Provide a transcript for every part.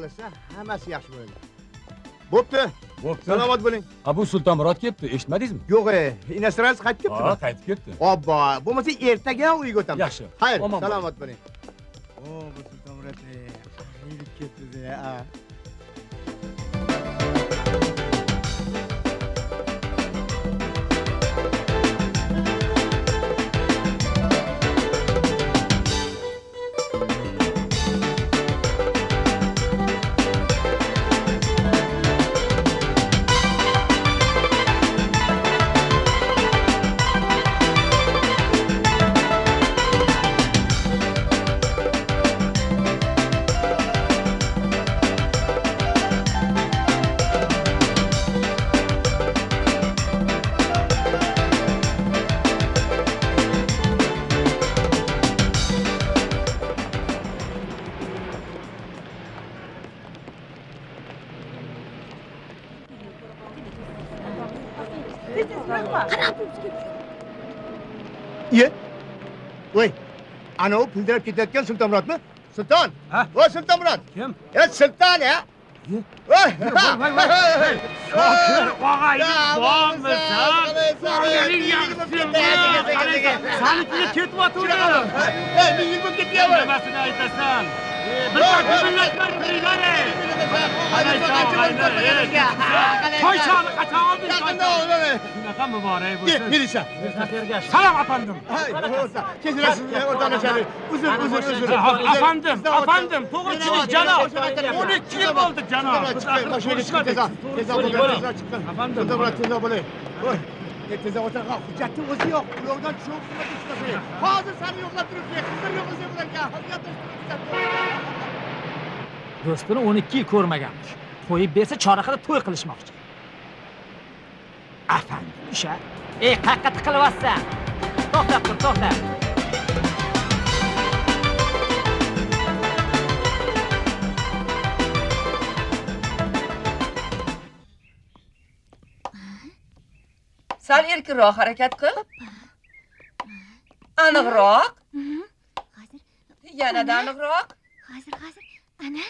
menga qo'yib beravering xudo xohlasa hammasi yaxshi bo'ladi. Bo'pti. Bo'pti. Salomat bo'ling. A bu sultonmurod kelibdi eshitmadingizmi? Yo'q e inastranец qaytib ha ketdimi qaytib ketdi. Obbo bo'lmasa ertaga uyga o'tamiz yaxshi. Xayr Omon bo'ling. salomat bo'ling. O bu sultonmurod yigit ketdi a anavi pildirab ketayotgan sultonmurodmi sulton Ha? voy sultonmurod kim e sulton ya voy Shokir og'ayni Ya, bormisan? bo'lmasa, O'g'ling yaxshimi? Saniki ketyapti. ming yil bo'lib ketyapti Nimasini aytasan? Bir millatlar biringlar. Toychani qachon olding? Shunaqa muborak bo'lsin. milisa Salom afandim. kechirasiz o'rtoqlashalik uzr uzr uzr Afandim, afandim, to'g'richilik janob. 12 yil bo'ldi janob. Biz axir mashinaga chiqing tezroq tezroq Bo'ling, bo'ling bo'ling. tezroq chiqing Afandim. sultonmurod tezroq bo'ling voy e, tezroq o'tirqa hujjatni o'zi yo'q ulovdan tushib chiqmasin hozir sani yo'qlab turibdi qizim yo'qlasa bularga hujjatni do'stini 12 yil ko'rmaganmish qo'yib bersa chorrahada to'y qilishmoqchi afandi o'sha ey qayerqa tiqilyapsan to'xtab tur to'xta sal erkinroq harakat qil. Aniqroq. Hozir yanada aniqroq. Hozir hozir ana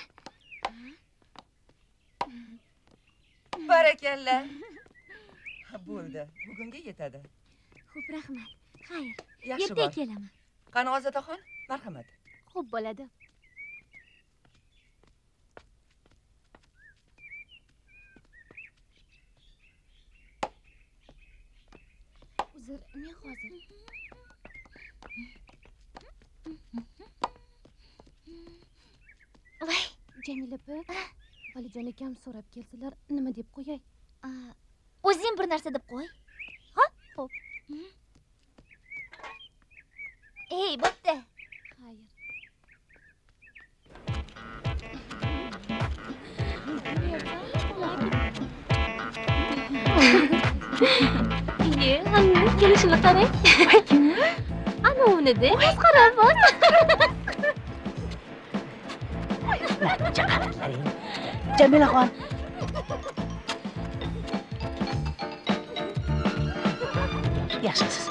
barakalla bo'ldi. Bugunga yetadi. Xo'p rahmat. Xayr. Yaxshi ertaga kelaman. Qani ozodaxon marhamat. Xo'p bo'ladi uzr ne hozir voy jamila opa valijon akam so'rab kelsalar nima deb qo'yay? O'zing bir narsa deb qo'y. Ha xo'p. Ey bo'pti 예, 한 개를 실렀다네. 아, 너무네, 내 마스카라 한 번. 잠깐만 기다림. 잠깐만 기다림. 야, 서, 서, 서.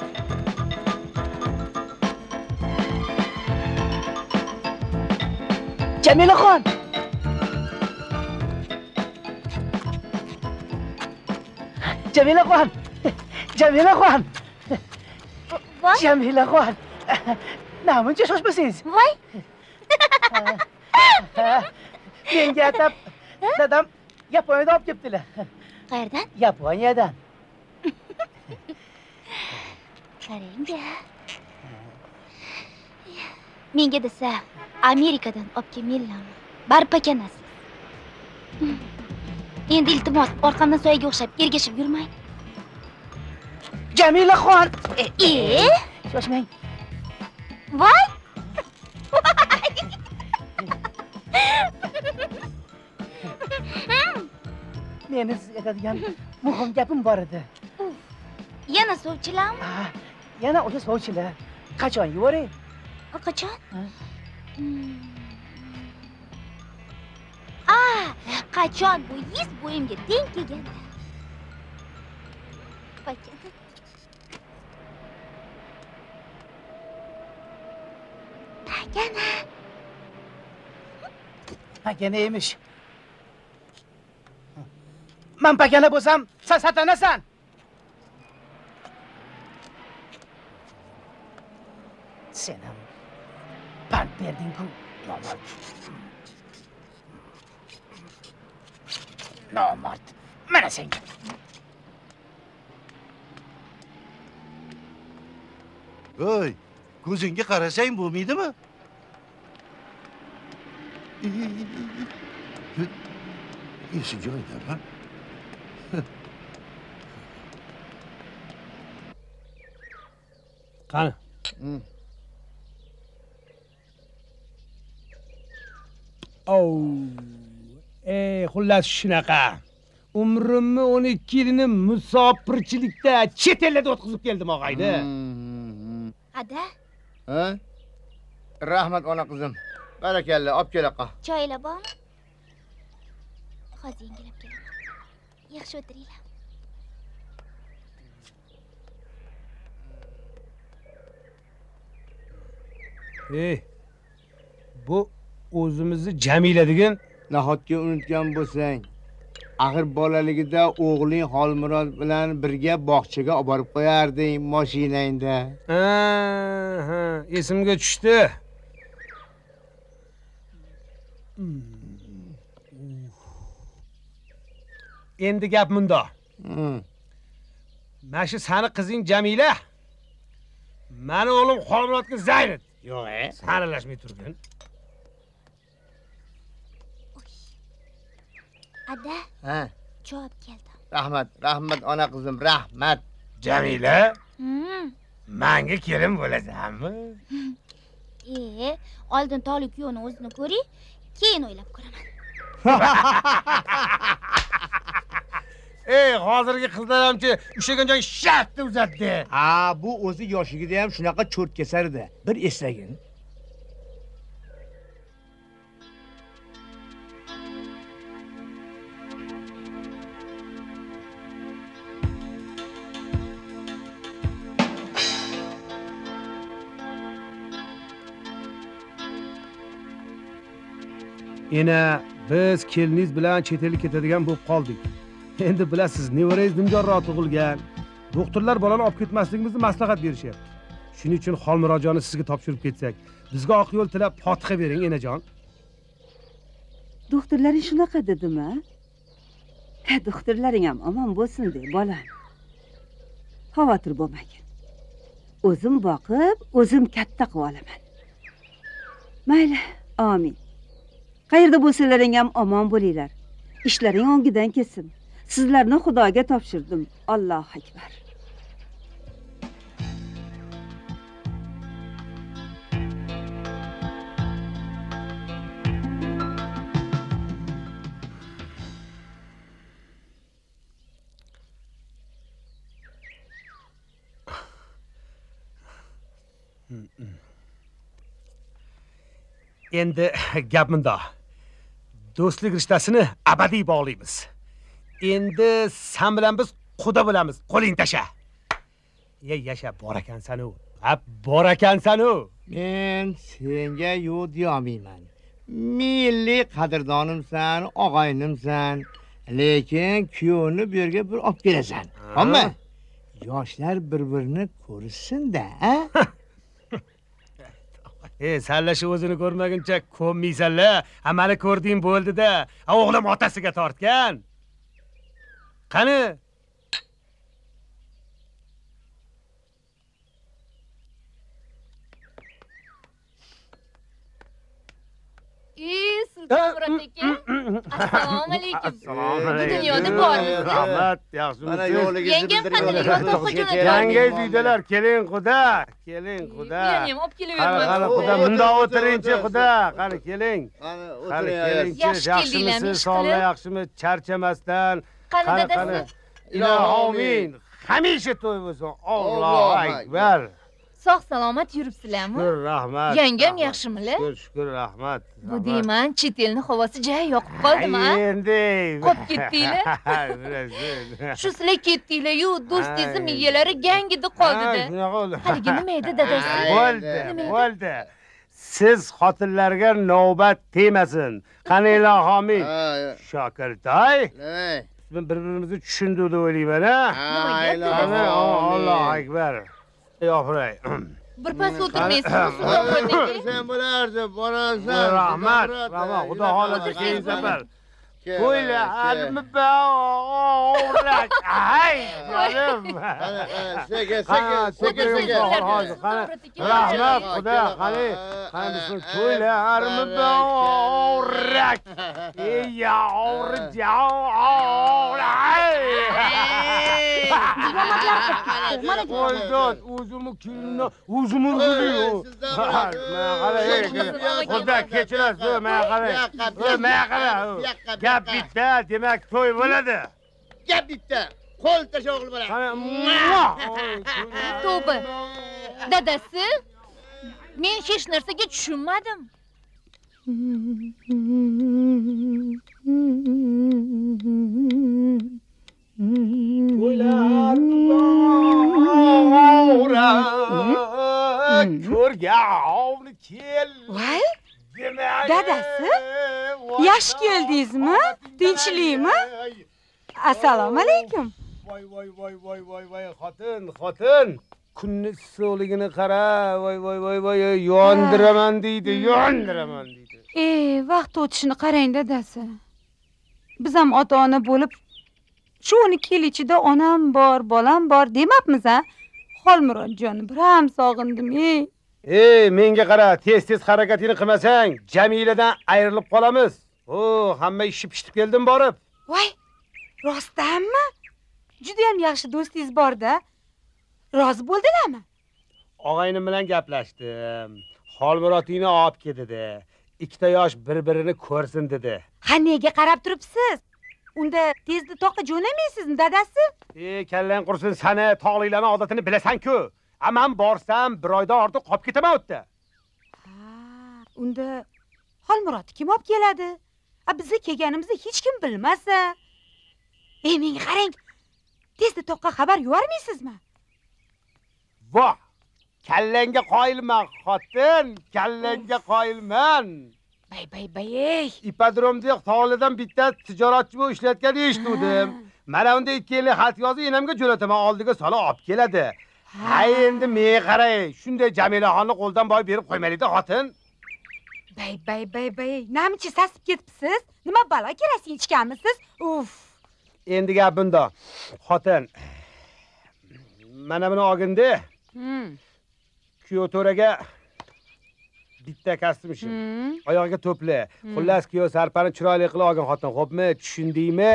재미나 건. 재미나 건. Jamilaxon voy jamilaxon namuncha shoshmasangiz voy menga atab dadam yaponiyadan olib kelibdilar qayerdan? Yaponiyadan qarang menga desa amerikadan olib kelmanglarmi barib akanasiz endi iltimos orqamdan soyaga o'xshab ergashib yurmang jamilaxon e shoshmang voy meni sizga aytadigan muhim gapim bor edi. Yana sovchilarmi? Yana o'sha sovchilar. Qachon yuboray qachon? Ha? Hmm. ah qachon? Bo'yingiz bo'yimga teng kelganda. Pakana pakana pakana emish man pakana bo'lsam san satanasan sen. Ham pand berding-ku nomard nomard mana senga voy ko'zingga qarasang bo'lmaydimi esi joyidami qaniov ey xullas shunaqa umrimni o'n ikki yilini musofirchilikda chet ellarda o'tkazib keldim og'ayni ada ha rahmat ona qizim barakalla olib kelaqa. Choylar bormi hozir yengilab kelaman yaxshi o'tiringlar. Ey bu o'zimizni jamila degan nahotki unutgan bo'lsang axir bolaligida o'g'ling xolmurod bilan birga bog'chaga olib borib qo'yarding moshinangda ha ha esimga tushdi endi gap mundoq Hmm. mana shu sani qizing jamila. Mani o'g'lim xolmurodga zaynat yo'q e. Saralashmay turgin. Ada. Ha. Choy olib keldim rahmat rahmat ona qizim rahmat. Jamila. Hmm. manga kelin bo'lasanmi? E oldin toli kuyovni o'zini ko'ring keyin o'ylab ko'raman. Ey hozirgi qizlar hamchi ushlagan joyi shartta uzatdi. Ha bu o'zi yoshligida ham shunaqa cho'rtkesar edi. Bir eslagin ena biz keliningiz bilan chet elga ketadigan bo'lib qoldik. Endi bilasiz nevarangiz nimjonroq tug'ilgan? Doktorlar bolani olib ketmasligimizni maslahat berishyapti. Shuning uchun xolmurodjonni sizga topshirib ketsak bizga oq yo'l tilab fotiha bering enajon. Doktorlaring shunaqa dedimi? Ha doktorlaring ham omon bo'lsin de bolam. Xavotir bo'lmagin. O'zim boqib o'zim katta qilib olaman. Mayli omin. Qayerda bo'lsalaring ham omon bo'linglar ishlaring ongidan kelsin sizlarni xudoga topshirdim allohu akbar endi gap mundoq do'stlik rishtasini abadiy bog'laymiz. Endi san bilan biz quda bo'lamiz qo'ling tasha. Ye yasha bor ekansanu ha bor ekansanu. Men senga yo'q deyolmayman milliy qadrdonimsan og'aynimsan lekin kuyovni bu yerga bir olib kelasan. Tamommi yoshlar bir birini ko'rishsinda a e sanlashi o'zini ko'rmaguncha ko'nmaysanlar ha mani ko'rding bo'ldida. Ha o'g'lim otasiga tortgan. Qani? Sulton aka assalomu alaykum bu dunyoda bormisiz rahmat yaxshimisiz yangiz uydalar keling xuda keling ham olib qani xuda mundoq o'tiringchi xuda qani keling qani keldinglarmi, yaxshimisiz qilib? yaxshimi charchamasdan qani qani ilohi omin hamisha to'y bo'lsin allohu akbar sog' salomat yuribsizlarmi? Shukur rahmat yangam rahmat. yaxshimili shukur shukur rahmat bu deyman chet elni havosi jay yoqib qoldimi a? endi. Qop ketdinglar. shu sizlar ketdinglar-yu do'stingizni miyalari gangida qoldida shunaqa bo'ldi haligi nima edi dadasi? Bo'ldi bo'ldi. Siz xotinlarga navbat tegmasin qaniylar homid shokirtoy biz bir birimizni tushundik deb o'ylayman a? Qani, allohu akbar yopiray. Birpas o'tirmaysiz sen bo'lardi borasan. Rahmat. Rahmat. Xudo xohlasa keyingi safar. To'ylarni bag'rak ay sekin sekin sekin hozir qani rahmat xudo qani qani biz to'ylarni bag'rak ey yavri qo'ydot o'zimni kunimni o'zim urg'iliyu xudo kechirasiz mana qarang mana qarang gap bitta demak to'y bo'ladi gap bitta qo'l tasha o'g'li bola tavba dadasi men hech narsaga tushunmadim ko'rgavni kel voy dadasi yaxshi keldingizmi tinchlikmi? assalomu alaykum. Voy voy voy voy voy voy xotin xotin. Kunni issiqligini qara voy voy voy voy yondiraman deydi yondiraman deydi. E vaqt o'tishini qarang dadasi. Biz ham ota ona bo'lib shu o'n ikki yil ichida onam bor bolam bor demabmiz a xolmurodjonni biram sog'indim ey ey menga qara tez tez harakatingni qilmasang jamiladan ayrilib qolamiz. O hamma ishni pishitib keldim borib. Voy rostdanmi? Judayam yaxshi do'stingiz borda. Rozi bo'ldilarmi? Og'aynim bilan gaplashdim. Xolmurodingni olib kel dedi ikkita yosh bir birini ko'rsin dedi ha nega qarab turibsiz unda tezda toqqa jo'namaysizmi dadasi? E kallang qursin sani tog'liklarni odatini bilasan-ku. A man borsam bir oydan ortiq qolib ketaman u yerda ha unda xolmurodni kim olib keladi? A bizni kelganimizni hech kim bilmasa. Ey menga qarang tezda toqqa xabar yubormaysizmi? Voh! Kallangga qoyilman xotin! Kallangga qoyilman bay bay bay ey ipodromda tog'lardan bitta tijoratchi bo'lib ishlayotganini eshituvdim mana unda ikki yillik xat yozib enamga jo'nataman oldiga solib olib keladi. Ha. Endi menga qaray shunday jamilaxonni qo'ldan boy berib qo'ymaylikda xotin. Bay bay bay bay namichi sasib ketibsiz? Nima balo kerosin ichganmisiz uf. Endi gap bunda. Xotin mana buni olgindi Hmm. kuyov to'raga bitta kostyum shu Hmm. oyog'iga to'pla xullas kuyov sarpani chiroyli qilib olgin xotin xo'pmi? Tushundingmi?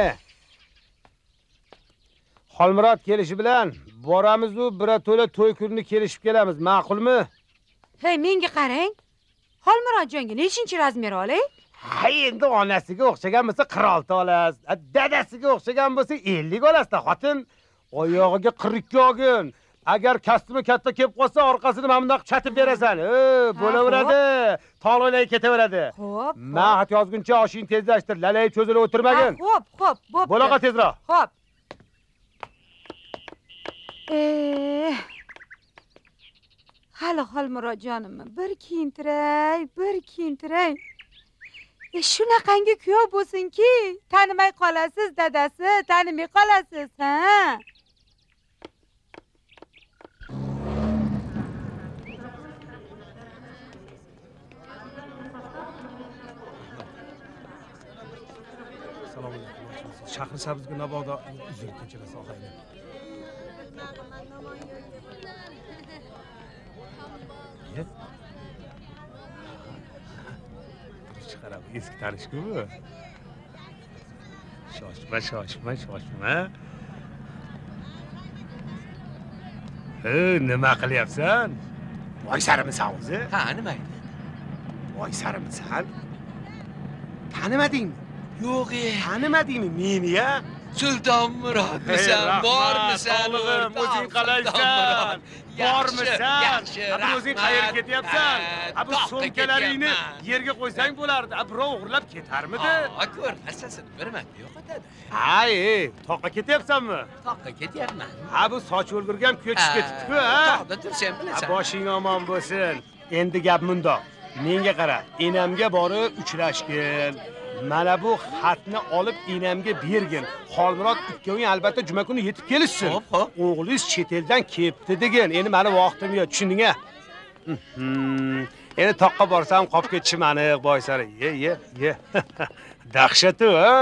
Xolmurod kelishi bilan boramizu birato'la to'y kunini kelishib kelamiz. Ma'qulmi? Hey menga qarang. Xolmurodjonga nechinchi razmer olay? Ha endi onasiga o'xshagan bo'lsa qirq olti olasiz. A, dadasiga o'xshagan bo'lsa ellik olasizda xotin. Oyog'iga qirq ikki olgin agar kostyumi katta kelib qolsa orqasini mana bundoq chatib berasan e bo'laveradi tog'larga ketaveradi xo'p man xat yozguncha oshingni tezlashtir lalayib cho'zilib o'tirmagin xo'p xo'p bo'pti bo'laqa tezroq Xo'p. Eh. Hali Xolmurodjonimni bir kiyintiray, bir kiyintiray. E shunaqangi kuyov bo'lsinki, tanimay qolasiz dadasi, tanimay qolasiz, ha? assalomu alaykum shahri sabzga mabodo uzr kechirasiz Iye? chiqarab eski tanishku bu. Shoshma shoshma shoshma. E nima qilyapsan? Voy sarimisan o'zi. Ha nima? Voy sarimisan tanimadingmi yo'q e tanimadingmi meni ya? Sulton murodmisan bormisan o'g'lim o'zing qalaysan bormisan? a bu o'zing qayerga ketyapsan? A bu so'mkalaringni yerga qo'ysang bo'lardi. A birov o'g'irlab ketarmidi? Ko'r hassasini bir marta yo'qotadi. Ha ey toqqa ketyapsanmi? Toqqa ketyapman. Ha bu soch o'lgurgan kuya tushib ketibdiku ha? tog'da tursam Ha, bilasan boshing omon bo'lsin. Endi gap mundoq. Menga qara enamga borib uchrashgin mana bu xatni olib enamga bergin. Xolmurod ikkoving albatta juma kuni yetib kelishsin. Xo'p, xo'p. o'g'lingiz chet eldan kelibdi degin. Endi mani vaqtim yo'q tushunding a Mhm. endi toqqa borsam qolib ketishim aniq boysari. Ye ye ye. Dahshat u ha.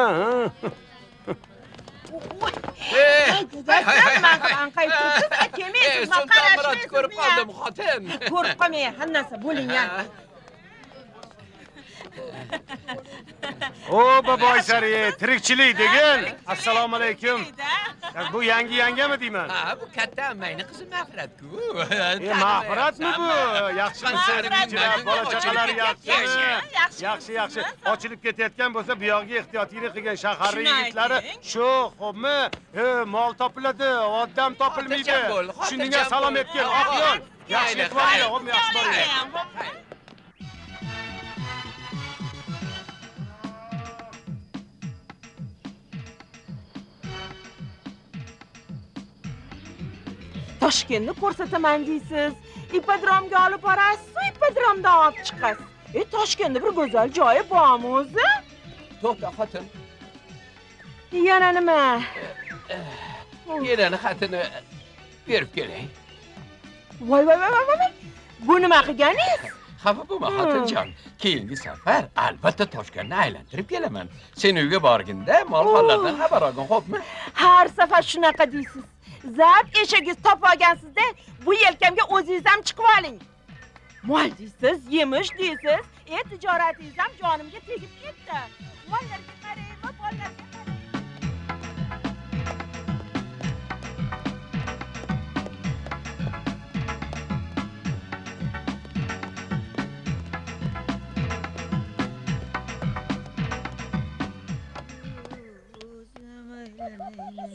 Sulton ko'rib qoldim xotin. Ko'rib qolmay hammasi bo'lingan o boysari tirikchilik degin. Assalomu alaykum. Bu yangi yangami deyman. Ha bu katta ammangni qizi mag'firatku e mag'firatmi bu? Yaxshimisiz bola chaqalar yaxshimi? Yaxshi yaxshi ochilib ketayotgan bo'lsa bu yog'iga ehtiyotini qilgan shaharni Shuni yigitlari shu xo'pmi? E mol topiladi odam topilmaydi. Shuningga salom Hop, oq yo'l. yaxshi hop yaxshi toshkentni ko'rsataman deysiz. Ipodromga olib borasiz ipodromdan olib chiqasiz e toshkentni bir go'zal joyi bormi o'zi? To'xta xotin. Yana nima? Yenani xatini berib kelay voy voy voy voy bu nima qilganingiz? Xafa bo'lma xotinjon. Keyingi safar albatta toshkentni aylantirib kelaman. Sen uyga borganda mol hollardan xabar olgin xo'pmi? Har safar shunaqa deysiz zab eshagingiz topib olgansizda bu yelkamga o'zingiz ham chiqib oling. Mol deysiz yemish deysiz. E tijoratingiz ham jonimga tegib ketdi. Mollarga qaraymi mollarga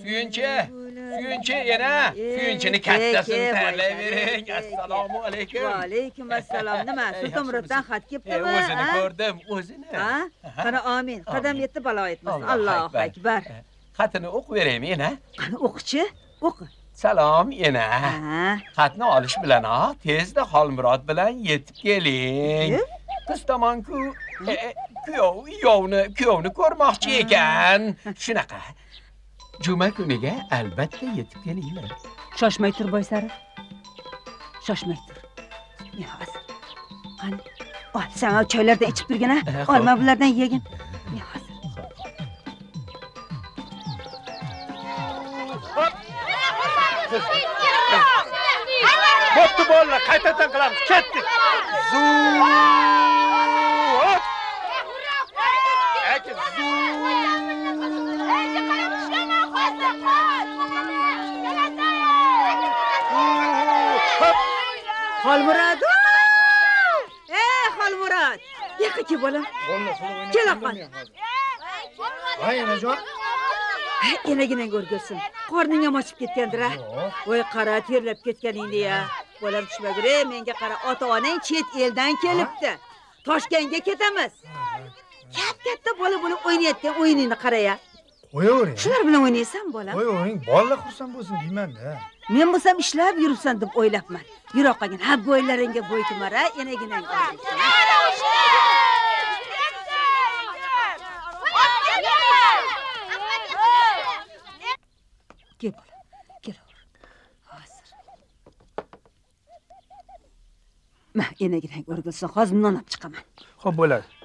suyunchi suyunchi yana. Suyunchini kattasini tayyorlayvering assalomu alaykum. Va alaykum assalom nima sultonmuroddan xat E, kelibdimi o'zini ko'rdim o'zini. Ha? Qani amin. Qadam yetti balo etmasin Allohu akbar. akbar. Xatini o'qib beraymi yana qani o'qichi o'qi. Salom ha. Xatni olish bilanoq tezda xolmurod bilan yetib keling. E? qiz tomonku e, e, kuyov yovni kuyovni ko'rmoqchi ekan. Shunaqa juma kuniga albatta yetib kelinglar shoshmay tur boysari. Shoshmay tur men hozir. Qani? Ol san choylardan ichib turgin a Eh, ol xo'p. mana bulardan yegin. Men hozir. Bo'pti bolalar qaytadan qilamiz ketdik. Zuv! Hop! Aka, xolmurod ey xolmurod! Yoqqa kel bolam. Kel oqqan voy enajon. Enaginang o'rgilsin qorning ham ochib ketgandir a voy qara terlab ketganingni ya. Bolam tushmagur ey menga qara ota onang chet eldan kelibdi. Toshkentga ketamiz. Katta katta bola bo'lib o'ynayotgan o'yiningni qara ya qo'yavering shular bilan o'ynaysan bolam. Qo'yavering bolalar xursand bo'lsin deymanda. Men bo'lsam ishlab yuribsan deb o'ylabman. Yiroq qolgin ha bo'ylaringga bo'ytumar a enaginang kel bolam kel hozir ma enaginang o'rgilsin hozir non olib chiqaman. Xo'p bo'ladi.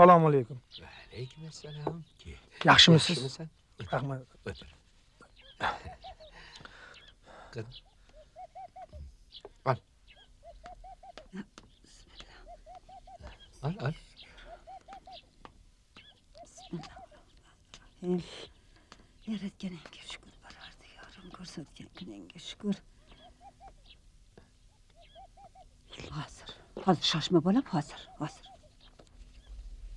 Assalomu alaykum. alaykum assalom Yaxshimisiz? Yaxshimisan? Rahmat. O'tir. Qiz. Al. Al, al. Ey, yaratganingga shukur parvardigorim ko'rsatgan kuningga shukur hozir hozir shoshma bolam hozir hozir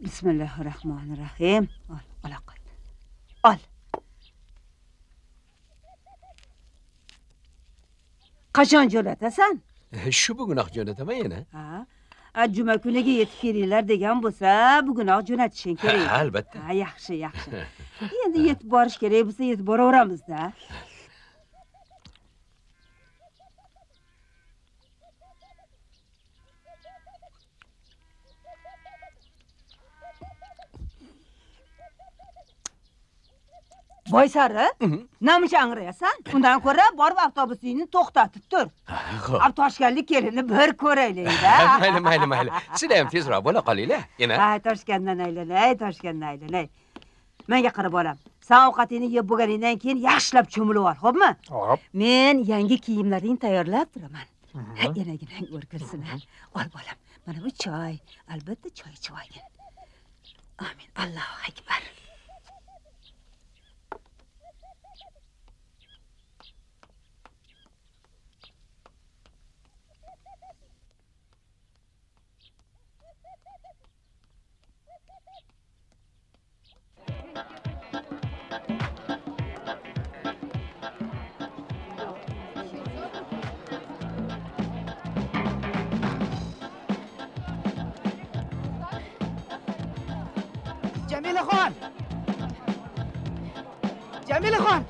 bismillahi rohmanir rohim ol ola qo'y ol qachon jo'natasan? Shu bugunoq jo'nataman yana. Ha juma kuniga yetib kelinglar degan bo'lsa bugunoq jo'natishing kerak. Albatta. ha yaxshi yaxshi. Endi yetib borish kerak bo'lsa yetib boraveramizda boysari namicha angrayasan undan ko'ra borib avtobusingni to'xtatib tur. Xo'p. ab toshkentlik kelinni bir ko'raylikda mayli mayli mayli. Sizlar ham tezroq bo'la qolinglar yana ay toshkentdan aylanay toshkentdan aylanay. Menga qara bolam san ovqatingni yeb bo'lganingdan keyin yaxshilab cho'milib ol xo'pmi? Hop men yangi kiyimlaringni tayyorlab turaman. Yanaginang o'rgilsin ol bolam mana bu choy. Albatta choy ichib olgin amin. Allohu akbar jamilaxon jamilaxon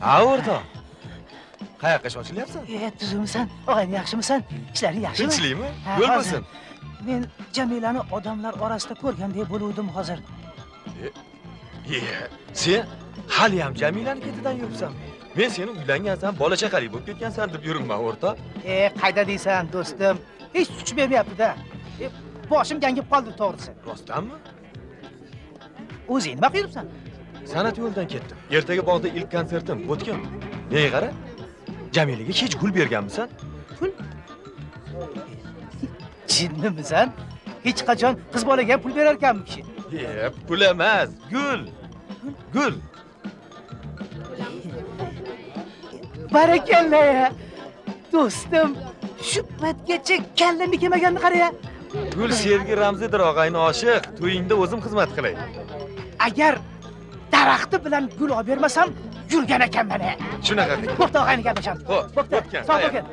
ha o'rtoq qayoqqa shoshilyapsan? E tuzukmisan og'ayni yaxshimisan ishlaring yaxshimi? Tinchlikmi? Bo'lsin men jamilani odamlar orasida ko'rgandek bo'luvdim hozir sen haliyam jamilani ketidan yuribsan. Men seni uylangansan bola chaqali bo'lib ketgansan deb yuribman o'rtoq e qayda deysan do'stim? Hech bermayapti-da e, boshim gangib qoldi to'g'risi. Rostdanmi? O'zing nima qilibsan? San'at yo'lidan ketdim. Ertaga bog'da ilk konsertim o'tgan. Nega qara? Jamilaga hech gul berganmisan? Jinnimisan? Hech qachon qiz bolaga pul berar ekanmi kishi ye pul emas gul gul barakalla ya. Do'stim shu paytgacha kallamga kelmaganini qara ya? Gul sevgi ramzidir og'ayni oshiq. To'yingda o'zim xizmat qilay. Agar daraxti bilan gul olib bermasam yurgan ekanman shunaqa bo'pti og'ayni gaplashamiz Xo'p, bo'pti. sog' hayır.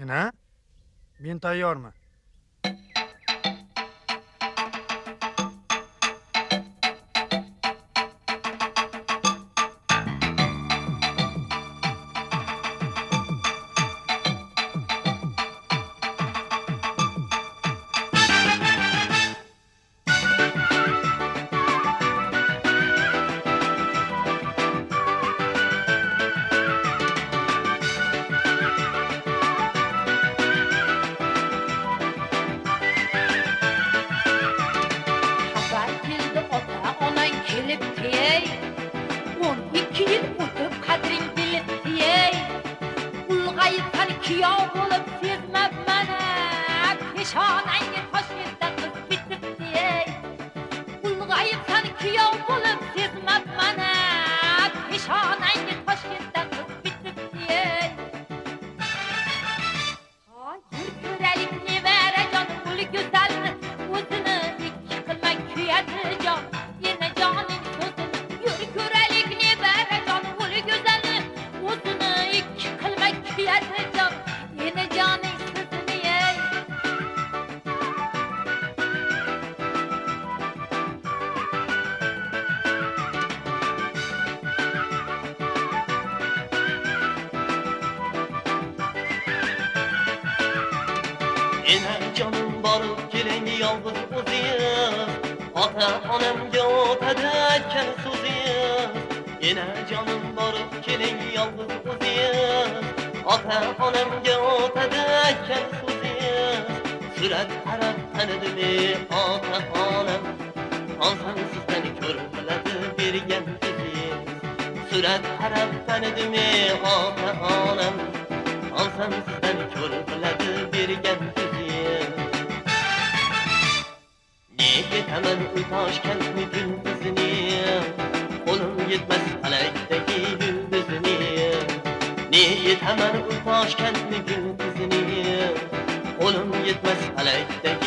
Bo'lgin yana men tayyorman so'zingiz enajonim borib keling yolg'iz o'zingiz ota onamga o'tadi aytgan so'zingiz surat qarab tanidimi ota onam onsam sizdan ko'rib qiladi bergan so'zingiz surat qarab tanidimi ota onam olsam sizdan ko'r qiladi bergan so'zim ne yetaman u toshkentni günduzini qo'lim yetmas hemen Urfa Hoşkent bir gün kızını? Oğlum gitmez Halek'te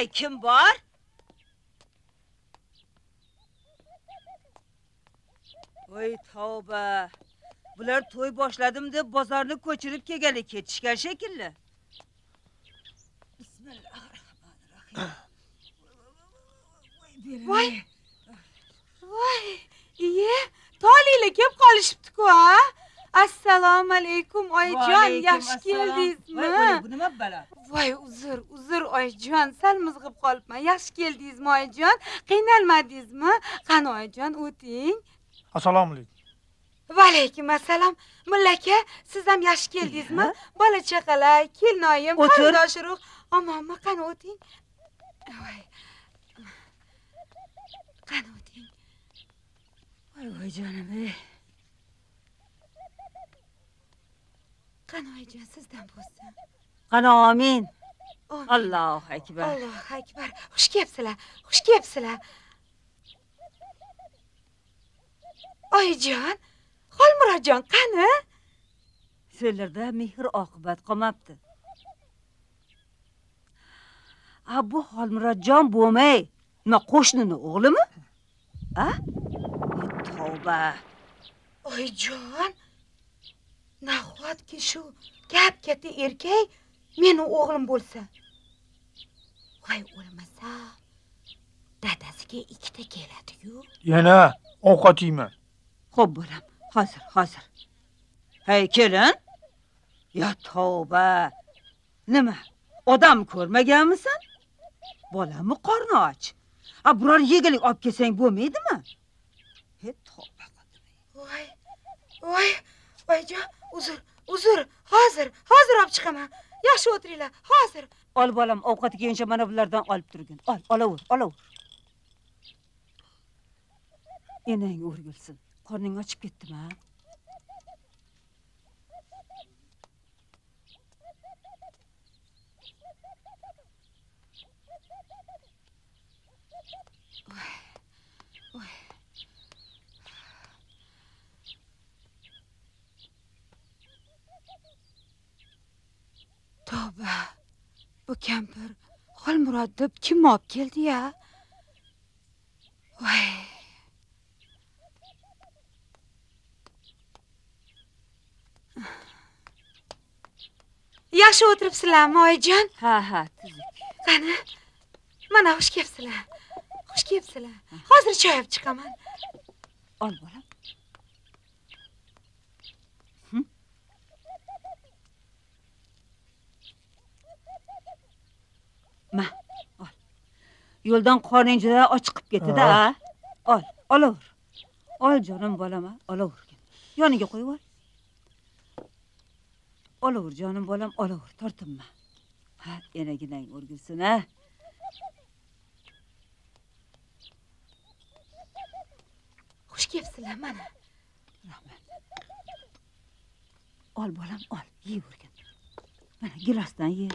Hay, kim bor? Voy tavba. Bular to'y boshladim deb bozorni ko'chirib kelgani ketishgan shekilli. voy voy iye tolinglar kelib qolishibdi-ku a assalomu alaykum oyijon yaxshi keldingizmi? Bu nima balo? voy uzr uzr oyijon sal mizg'ib qolibman. Yaxshi keldingizmi oyijon? Qiynalmadingizmi? Qani oyijon o'ting. Assalomu alaykum. Vaalaykum assalom. Mulla aka siz ham yaxshi keldingizmi? Bola chaqalar kelinoyim qarindosh urug' omonmi qani o'ting. Voy. Qani o'ting. Voy, voy jonim ey. Qani oyijon sizdan bo'lsin Qani amin. Allohu akbar. allohu akbar xush kelibsizlar xush kelibsizlar oyijon xolmurodjon qani Senlarda mehr oqibat qolmabdi. A bu Xolmurodjon bo'lmay, nima qo'shnini o'g'limi? A? Tavba. oyijon nahotki shu gap katta erkak meni o'g'lim bo'lsa voy o'lmasa dadasiga ikkita keladi-yu yana ovqat yeyman Xo'p, bolam. Hozir, hozir. Hey, kelin. Ya tavba. Nima? Odam ko'rmaganmisan? Bolamni qorni och. A biror yegulik olib kelsang bo'lmaydimi? He, tavba. voy voy oyijon uzr uzr hozir hozir olib chiqaman yaxshi o'tiringlar hozir Ol bolam, ovqat keyincha mana bulardan olib turgin. Ol, olaver, olaver. Enang o'rgilsin. Qorning ochib ketdimi? ha? Tavba. Bu kampir xolmurod deb kim olib keldi ya? Voy. Yaxshi o'tiribsizlarmi oyijon? Ha ha qani? Mana xush kelibsizlar. Xush kelibsizlar. Hozir choy olib chiqaman. Ol bolam ma ol. Yo'ldan qorning juda och chiqib ketdi-da. Ha. ol olaver. Ol jonim bolam a, olaver yoniga qo'yib ol. Olaver jonim bolam olaver tortinma. Ha enaginang o'rgilsin a xush kelibsizlar mana. Ol bolam ol. Yeyvergin. Mana gilosdan ye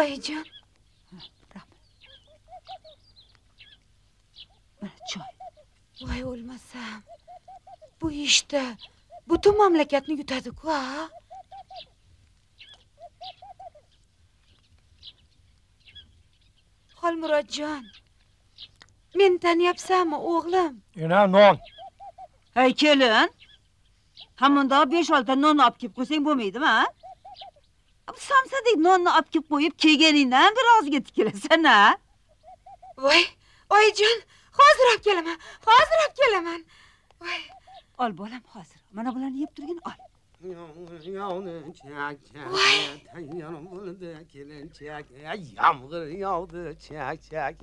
oyijon mana choy. Voy o'lmasam. Bu ishda butun mamlakatni yutadiku a? Xolmurodjon meni taniyapsanmi o'g'lim? Ena non. Ey kelin. Hamundoq besh olta non olib kelib qo'ysang bo'lmaydimi ha? Samsadek nonni olib kelib qo'yib kelganingdan bir og'izga tikilasan, ha? voy oyijon hozir olib kelaman hozir olib kelaman. Voy. Ol bolam hozir. Mana bularni yeb turgin, ol. yomg'ir yog'di chak chak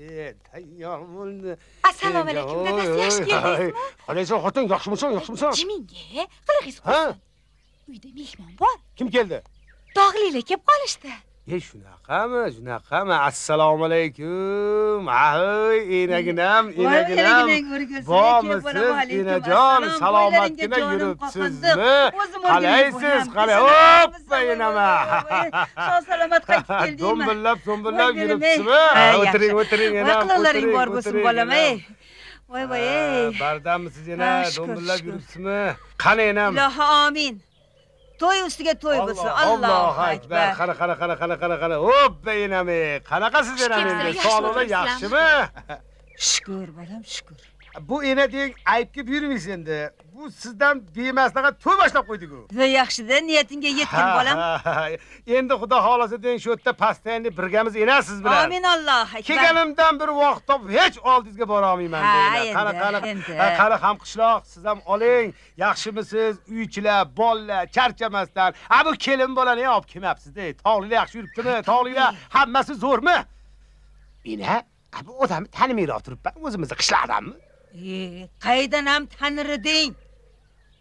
tayyor bo'ldi assalomu alaykum dadasi yaxshi keldingizmi? Qalaysan xotin yaxshimisan yaxshimisan? Jiminga qilig'ingiz ha? Uyda mehmon bor. Kim keldi dog'lilar kelib qolishdi. E shunaqami shunaqami? Assalomu alaykum. Ahoy enaginam enaginam bormisiz enajon salomatgina yuribsizmi? qalaysiz qalay? hoppa enama Sog' salomat qaytib keldingmi? do'mbillab do'mbillab yuribsizmi? O'tiring o'tiring enam o'tiring, bor bo'lsin bolam, ey. Voy voy ey. Bardammisiz ena do'mbillab yuribsizmi? Qani enam Ilohi amin. To'y ustiga to'y bo'lsin. allohu Allohu akbar. Qara qara qara qara qara qara. Hoppa enami qanaqasiz enam endi sog'lig'i yaxshimi? Shukur bolam, shukur. bu ena deng aybga buyurmaysiz endi bu sizdan bemaslahat to'y boshlab qo'ydik-ku. Va yaxshida niyatingga yetgin bolam. endi xudo xolasa deng shu yerda pastayni birgamiz enasiz bilan. Amin Alloh akbar. kelganimdan bir vaqt topib hech oldingizga bora olmayman deyman qani qani qani ham qishloq siz ham oling. Yaxshimisiz? Uychilar bolalar charchamasdan. Ha bu kelin bolani olib kelmabsiz-da tog'lilar yaxshi yuribdimi? Tog'lilar hammasi zo'rmi? Meni bu odamni tanimayroq turibman. O'zimizni qishloqdanmi? E, qaydan ham tanir eding?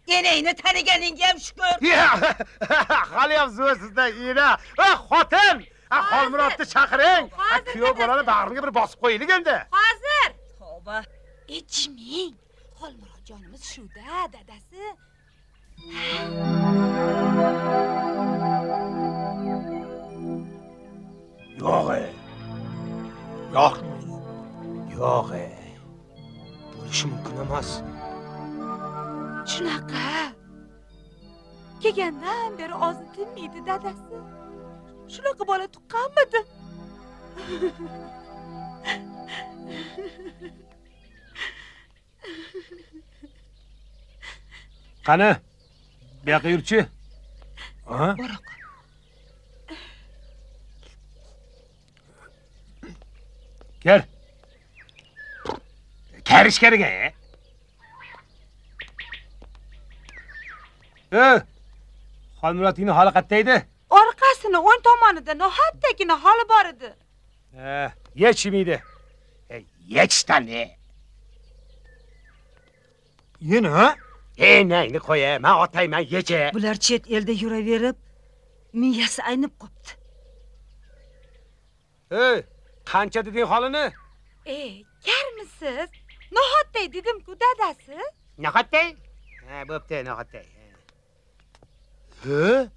Enangni taniganingga ham shukur. hali ham zo'rsizda ina va xotin! Xolmurodni chaqiring Ha, kuyov bolani bag'rimga bir bosib qo'yaylik endi hozir tavba echming xolmurodjonimiz shuda dadasi yo'q ey yo'q yo'q ey bo'lishi mumkin emas shunaqa. Kelgandan beri og'zi tinmaydi dadasi. Shunaqa bola tuqqanmidi? Qani? Bu yoqqa yurchi Ha? kel karish kerak e ey xolmurodingni holi qayerda edi. Orqasini o'ng tomonida nohotdagina holi bor edi. Ha, yechmaydi. E, yechdan e Yana? ey nangni qo'yay man otayman yecha. Bular chet elda yuraverib, miyasi aynib qopti. ey qancha deding holini? Ey karmisiz nohotday dedim-ku dadasi nahotday ha bo'pti nahotday Ha?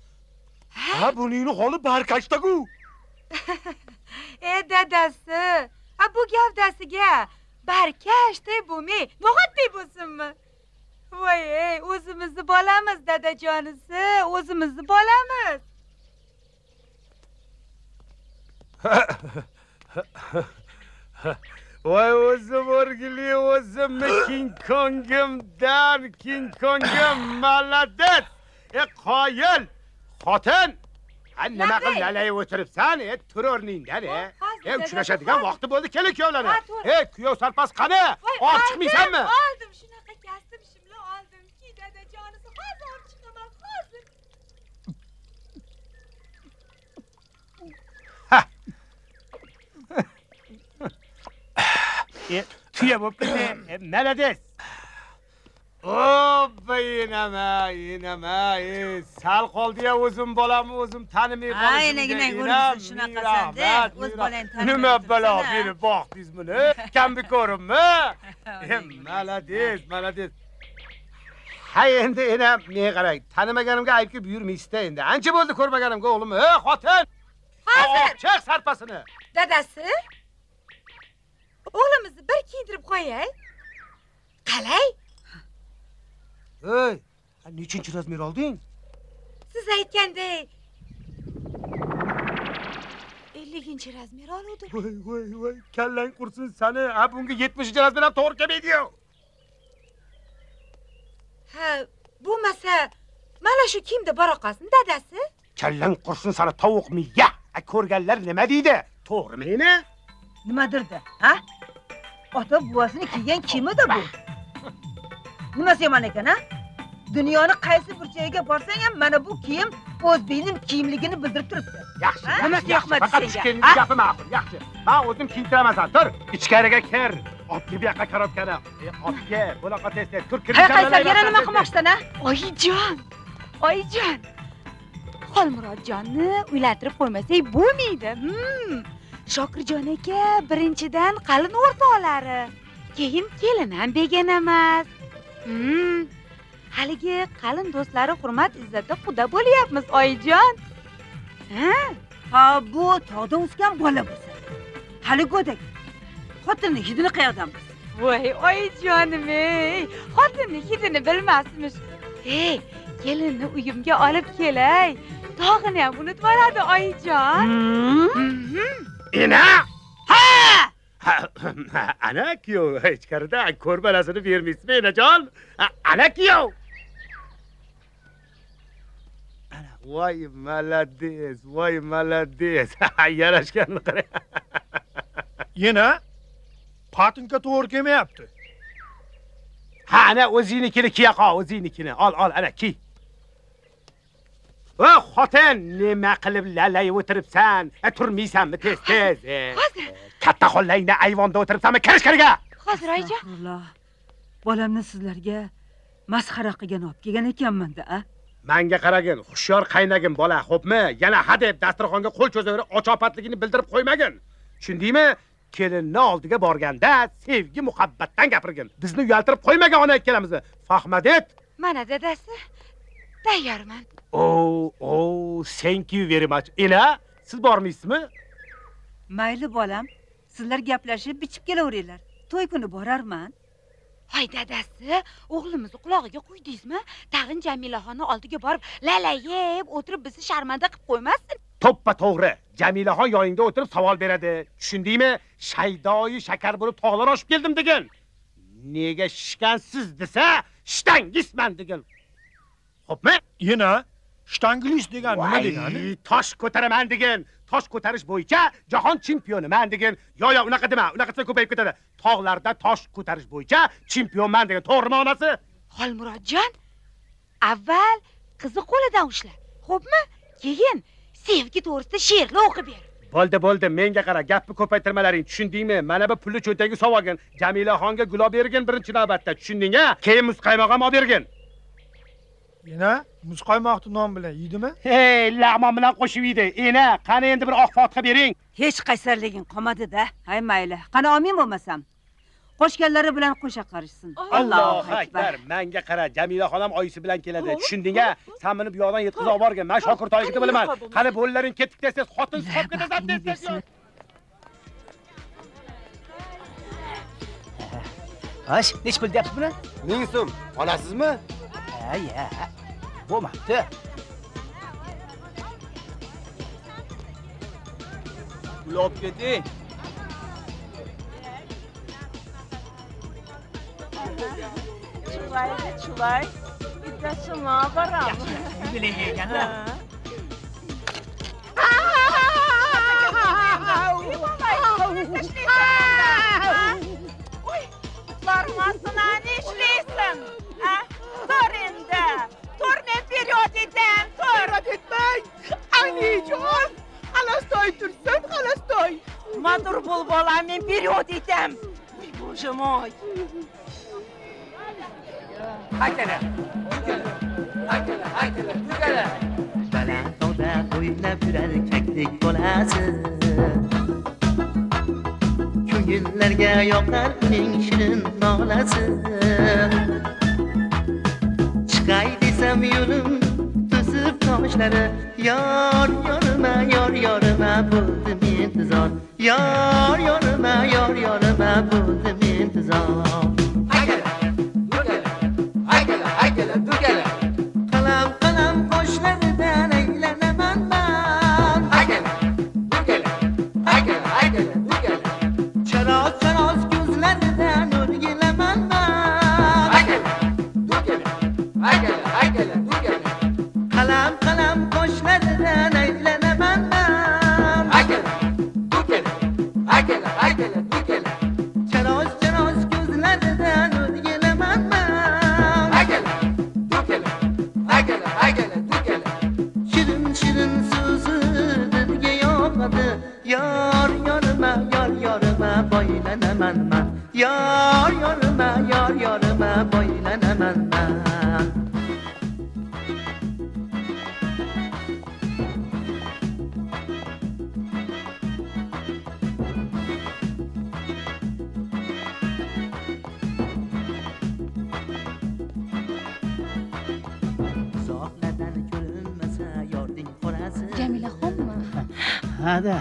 Ha, buningni holi barkashda-ku. e dadasi a bu gavdasiga barkashday bo'lmay nohotday bo'lsinmi voy ey o'zimizni bolamiz dadajonisi o'zimizni bolamiz voy o'zim o'rgili o'zimni king kongimdan king kongim malades e qoyil xotin nima qilib lalayib o'tiribsan? E tur o'rningdan e e uchrashadigan vaqti bo'ldi kelin kuyovlarni e kuyov sarpas qani? Olib chiqmaysanmi? Oldim shunaqa kastim shimla oldimki dadajonisi hozir olib chiqaman hozir. E tuya bo'pti e malades Hoppa inama, inama, e, sal qoldi-ya o'zim bolamni o'zim tanimay Inam, ko'ribsiz shunaqasini-da, rahmat, o'z bolangni tanimay Nima balo berib boqdingiz buni? Kambikorimi? E, Malades, malades. Ha endi enam, men qarang, tanimaganimga aybga buyurmaysiz-da endi. Ancha bo'ldi ko'rmaganimga o'g'lim. E, xotin! Hozir. Chiq sarpasini. dadasi o'g'limizni bir kiydirib qo'yay qalay Ey, nechinchi razmer olding? siz aytgandek elliginchi razmer oluvdim voy voy voy kallang qursin sani ha bunga yetmishinchi razmer ham to'g'ri kelmaydiyu ha bo'lmasa mana shu kiyimda bora qolsin dadasi kallang qursin sani tovuq miya Ha, ko'rganlar nima deydi? To'g'rimi eni nimadirdi ha? Ota buvasini kiygan kiyim edi bu? Nimasi yomon ekan ha dunyoni qaysi burchagiga borsang ham mana bu kiyim o'zbekning kiyimligini bildirib turibdi. Yaxshi. Nimasi yoqmadi faqat ichkarining gapi ma'qul. Yaxshi. Man o'zim kiyintiraman san tur. Ichkariga kir. Otga bu yoqqa korobkani e, otga. Bunaqa tez tez tur. Kirib ha qaysar yana nima qilmoqchisan a oyijon. Oyijon. Xolmurodjonni uylantirib qo'ymasak bo'lmaydi. Hmm. shokirjon aka birinchidan qalin o'rtoqlari keyin kelin ham begona emas. Hmm. Haligi qalin do'stlari hurmat izzatda quda bo'lyapmiz oyijon. Ha? Ha bu tog'da o'sgan bola bo'lsa. Hali go'dak. Xotinni hidini qayerdan bilsin voy oyijonim ey! Xotinni hidini bilmasmish. Ey kelinni uyimga olib kelay. Tog'ini ham unutib yuboradi oyijon ena ha! Ana kuyov ichkarida ko'rpalasini bermaysizmi enajon? Ana kuyov Ana, voy malades voy malades yarashganini qarang yana patinka to'g'ri kelmayapti ha ana o'zingnikini kiya qol o'zingnikini ol ol ana kiy. O xotin nima qilib lalayib o'tiribsan? E, turmaysanmi tez tez? E, katta xollangda ayvonda o'tiribsanmi kir ichkariga hozir oyijon bolamni sizlarga masxara qilgan olib kelgan ekanmanda a manga qaragin hushyor qaynagin bola xo'pmi? Yana hadeb dasturxonga qo'l cho'zaverib ochopatligini bildirib qo'ymagin. Tushundingmi? Kelinni oldiga borganda sevgi muhabbatdan gapirgin. Bizni uyaltirib qo'ymagin ona ikkalamizni. Fahmadet mana dadasi. Tayyorman. O o thank you very much ena siz bormaysizmi? Mayli bolam. Sizlar gaplashib bichib kelaveringlar. To'y kuni borarman hoy dadasi o'g'limizni qulog'iga quydingizmi? Tag'in jamilaxonni oldiga borib lalayib o'tirib bizni sharmanda qilib qo'ymasin to'ppa to'g'ri jamilaxon yoningda o'tirib savol beradi. Tushundingmi? Shaydoyi shakar bo'lib tog'lar oshib keldim degin. Nega shishgansiz desa shtangisman degin. Xo'pmi? Yana shtanglis degan nima degani? tosh ko'taraman degin tosh ko'tarish bo'yicha jahon chempioniman degin yo yo unaqa dema unaqa desa ko'payib ketadi. Tog'larda tosh ko'tarish bo'yicha chempionman degan to'g'rimi onasi? Xolmurodjon avval qizni qo'lidan ushla. Xo'pmi? Keyin sevgi to'g'risida she'rlar o'qib ber. Bo'ldi bo'ldi. Menga qara gapni ko'paytirmalaring. Tushundingmi? Mana bu pulni cho'ntagiga solgin jamilaxonga gul olib bergin birinchi navbatda. Tushunding a keyin muzqaymoq ham olib bergin yana muzqaymoqni non bilan yeydimi hey lag'mon bilan qo'shib yeydi. Ena qani endi bir oq fotiha bering. Hech qaysarliging qolmadi-da hay mayli. Qani omin bo'lmasam? Qo'shganlari bilan qo'sha qarishsin allohu akbar. manga qara jamilaxon ham oyisi bilan keladi. Tushunding a san meni bu yoqdan yetkazib olib borgin. Man shokirtoylikni bilaman. qani bo'rilaring ketdik tez xotinsiz qolib ketasan tez tez Hosh, nech pul deyapsiz buni? ming so'm. Olasizmi yeah, yeah. Woman, too. Look at this. Çulay, çulay. İddia şuna varam. Bileceğin ha. Oy, barmasına ne işleysin? Ha? Dur indi. Dur ne period edem, dur. Period etmey. Anneciğim. Halastoy dursun, halastoy. Madur bul bolam, men edem. Uy, bojem oy. Haykala. Haykala, haykala, yugala. Balandonda o'ynab yurar kakdek bolasi Ko'ngillarga yoqar uning shirin nolasi Chiqay desam yo'lim to'sib toshlari Yor yorima, yor yorima bo'ldim intizor Yor yorima, yor yorima bo'ldim intizor hada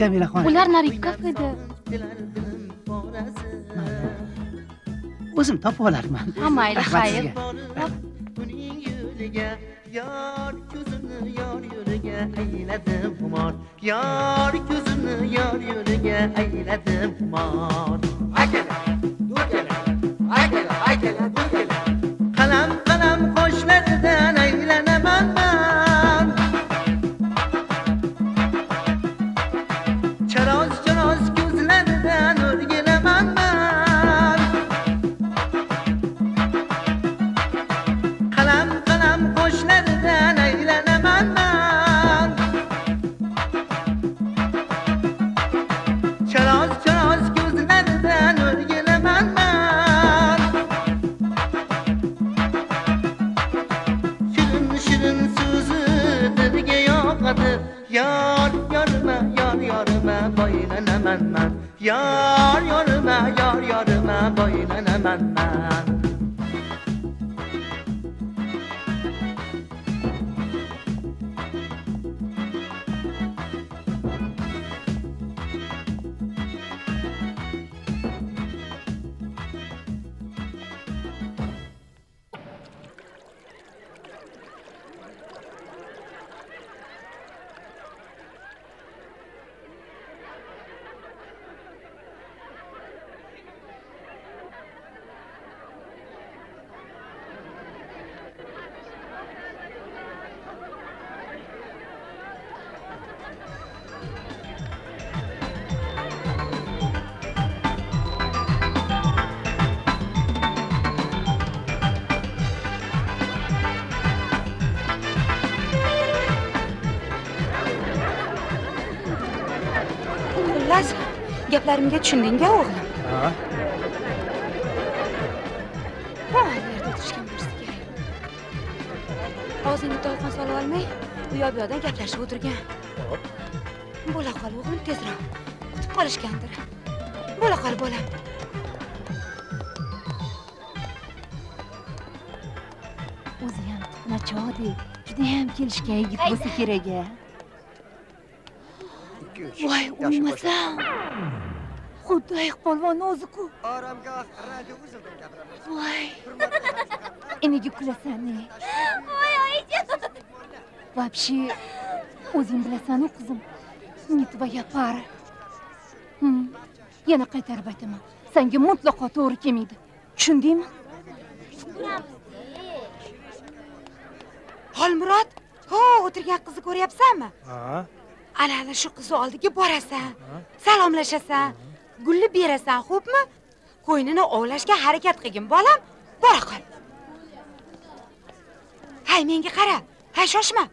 jamilaxon ular narigi kafeda o'zim topib olarman ha mayli xayr. sizga. yo'liga yor ko'zini yor yo'liga ayladim xumor. Yor ko'zini yor yo'liga ayladim xumor. Qalam gaplarimga tushunding-a o'g'lim. Ha. Ha yerda o'tirishgan bo'lsa kerak og'zingga tolqon solib olmay u yoq bu yoqdan gaplashib o'tirgan. Bo'la qol o'g'lim tezroq. Kutib qolishgandir. Bo'la qol bolam. O'zi ham tuxnachodek judayam kelishgan yigit bo'lsa kerak a voy o'lmasam xuddi polvonni o'zi-ku oromgoh radio uzildim gapiraman voy nega kulasan e voy oyijon вообще o'zing bilasan-ku qizim не твоя пара. Hmm, yana qaytarib aytaman senga mutlaqo to'g'ri kelmaydi tushundingmi xolmurod ho o'tirgan qizni ko'ryapsanmi ha ana ana shu qizni oldiga borasan salomlashasan gulni berasan xo'pmi? Qo'ynini ovlashga harakat qilgin bolam. Bora qol. Hay menga qara. Hay shoshma.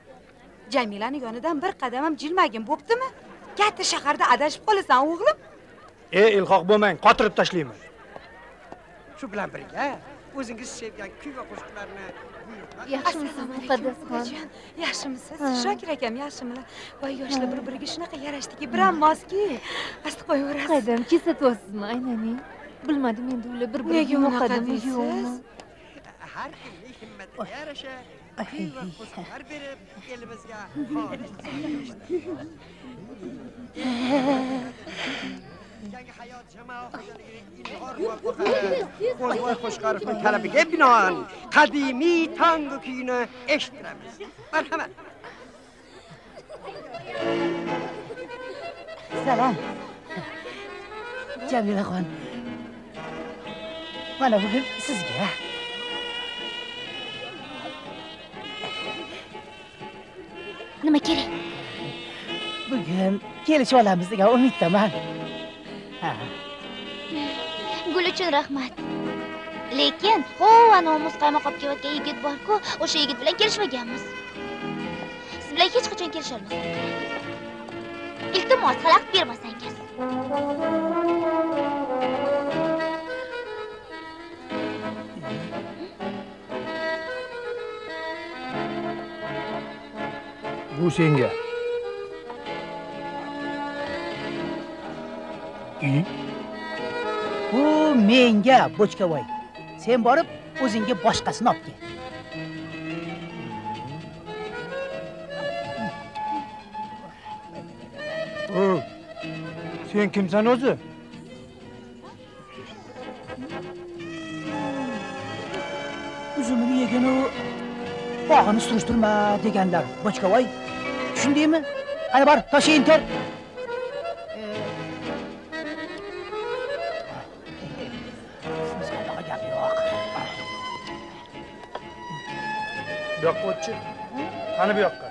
Jamilani yonidan bir qadam ham jilmagin bo'ptimi? Katta shaharda adashib qolasan o'g'lim. Ey ilhoq bo'lmang qotirib tashlayman. Shu bilan birga o'zingiz sevgan kuy va qo'shiqlarni yaxshimisiz muqaddasxon. Yaxshimisiz shokir akam yaxshimilar voy yoshlar bir biriga shunaqa yarashdiki bir ham moski asti qo'yaverasiz qaydam kesatyapsizmi aynaning bilmadim endi ular bir biriga unaqa deysiz? yo'qmi har kimning himmatiga yarasha kuy va qo'shiqlar berib elimizga yangi hayot jamoa xo'jaligining ilg'or muvaffaqiyati qo'zg'oy qo'shqarovning talabiga binoan qadimiy tango kuyini eshittiramiz marhamat salom jamilaxon mana bugun sizga nima kerak bugun kelishib olamiz degan umiddaman ha gul uchun rahmat. Lekin ho anavi muzqaymoq olib kelayotgan yigit borku o'sha yigit bilan kelishmaganmiz. Siz bilan hech qachon kelisholmasak iltimos xalaqit bermasangiz. Bu senga bu menga bochkavoy. Sen borib o'zingga boshqasini olib kel. O sen kimsan o'zi? Uzumini yeganu bog'ini surishtirma deganlar. Bochkavoy tushundingmi? Qani bor tashlayin ter yoqqa o'tchi qani bu yoqqa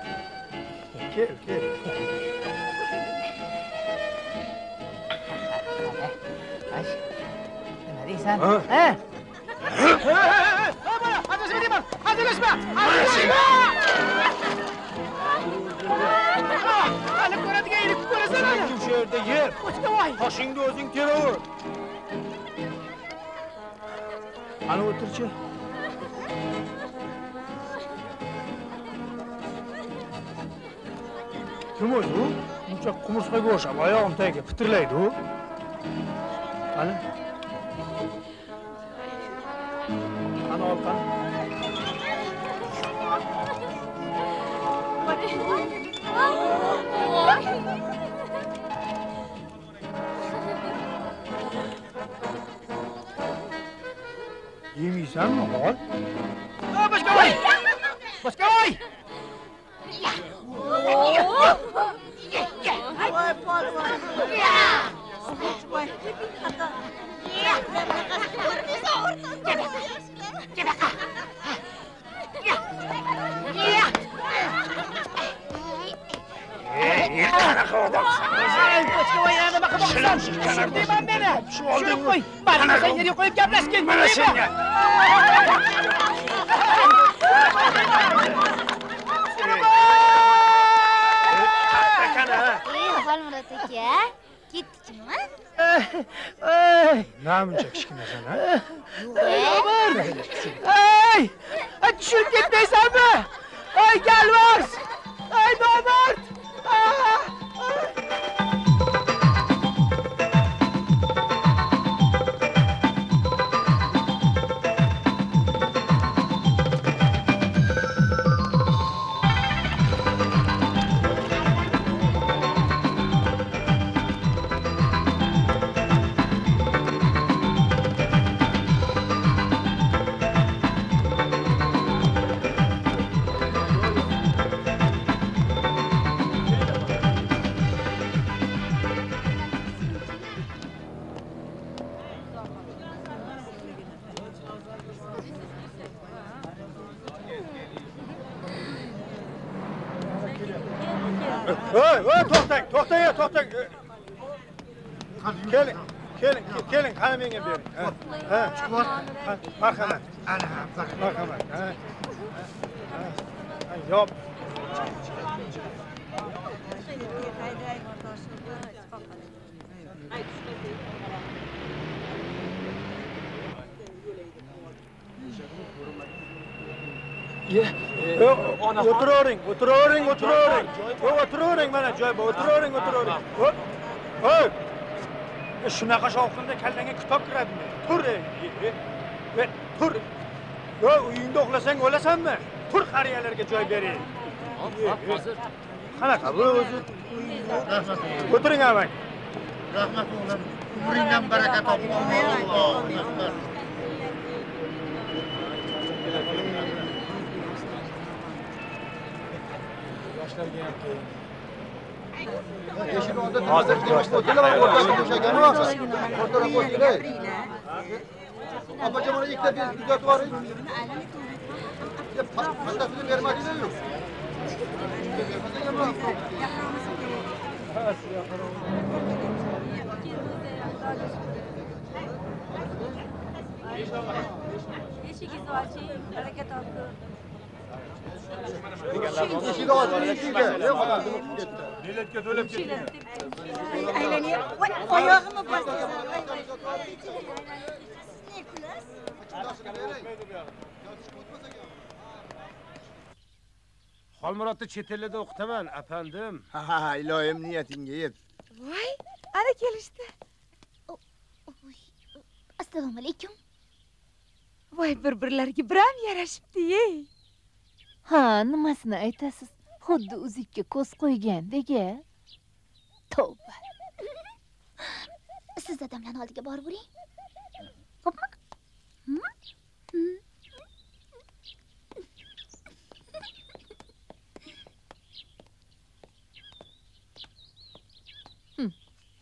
kel kel nima deysan Ha? ha adashma deyman adashma adashma hali ko'radigan yirik ko'rasan hali shu yerda yer Qo'chqavoy. toshingni o'zing teraver ana o'tirchi kim o'zi u buncha qumursqaga o'xshab oyog'im tagiga pitirlaydi u qani qani ol qani yemaysanmi ol Voy, voy, to'xtang, to'xtang, to'xtang. Keling, keling, keling, qani menga bering. Ha, ha. Marhamat. Ana, marhamat. Ha. Ha, ha, Yop. O'tiravering, o'tiravering, o'tiravering. Yo'q, o'tiravering mana joy bor, o'tiravering, o'tiravering. Ho'p. Ho'p. E, Shunaqa shovqinda kallangga kitob kiradimi? Tur, tur. Yo'q, uyingda uxlasang o'lasanmi? Tur qariyalarga joy bering. Hozir. Qanaqa bu o'zi? Rahmat. O'tiring amang. Rahmat o'g'lim. Umringdan baraka top. Allohu akbar. Yoshlarga ham qiyin. Eshik oldida Hozir yoshlar O'rtaroq o'tirib. Opajon mana ikkita bez kuzatib yuboring. Bittasini bermadinglar-yu. eshigingizni oching baraka topsin Eshik oching, eshikni. Yo'q, ketdi. Biletga to'lab ketgan. aylanyapti oyog'imni xolmurodni chet elida o'qitaman apandim ha ha iloyim niyatingga yet voy ana kelishdi assalomu alaykum voy bir birlariga biram yarashibdi ey ha nimasini aytasiz xuddi uzukka ko'z qo'ygandek a Tavba. Siz dadamlarning oldiga borib yuring. Xo'pmi? Hmm? Hmm.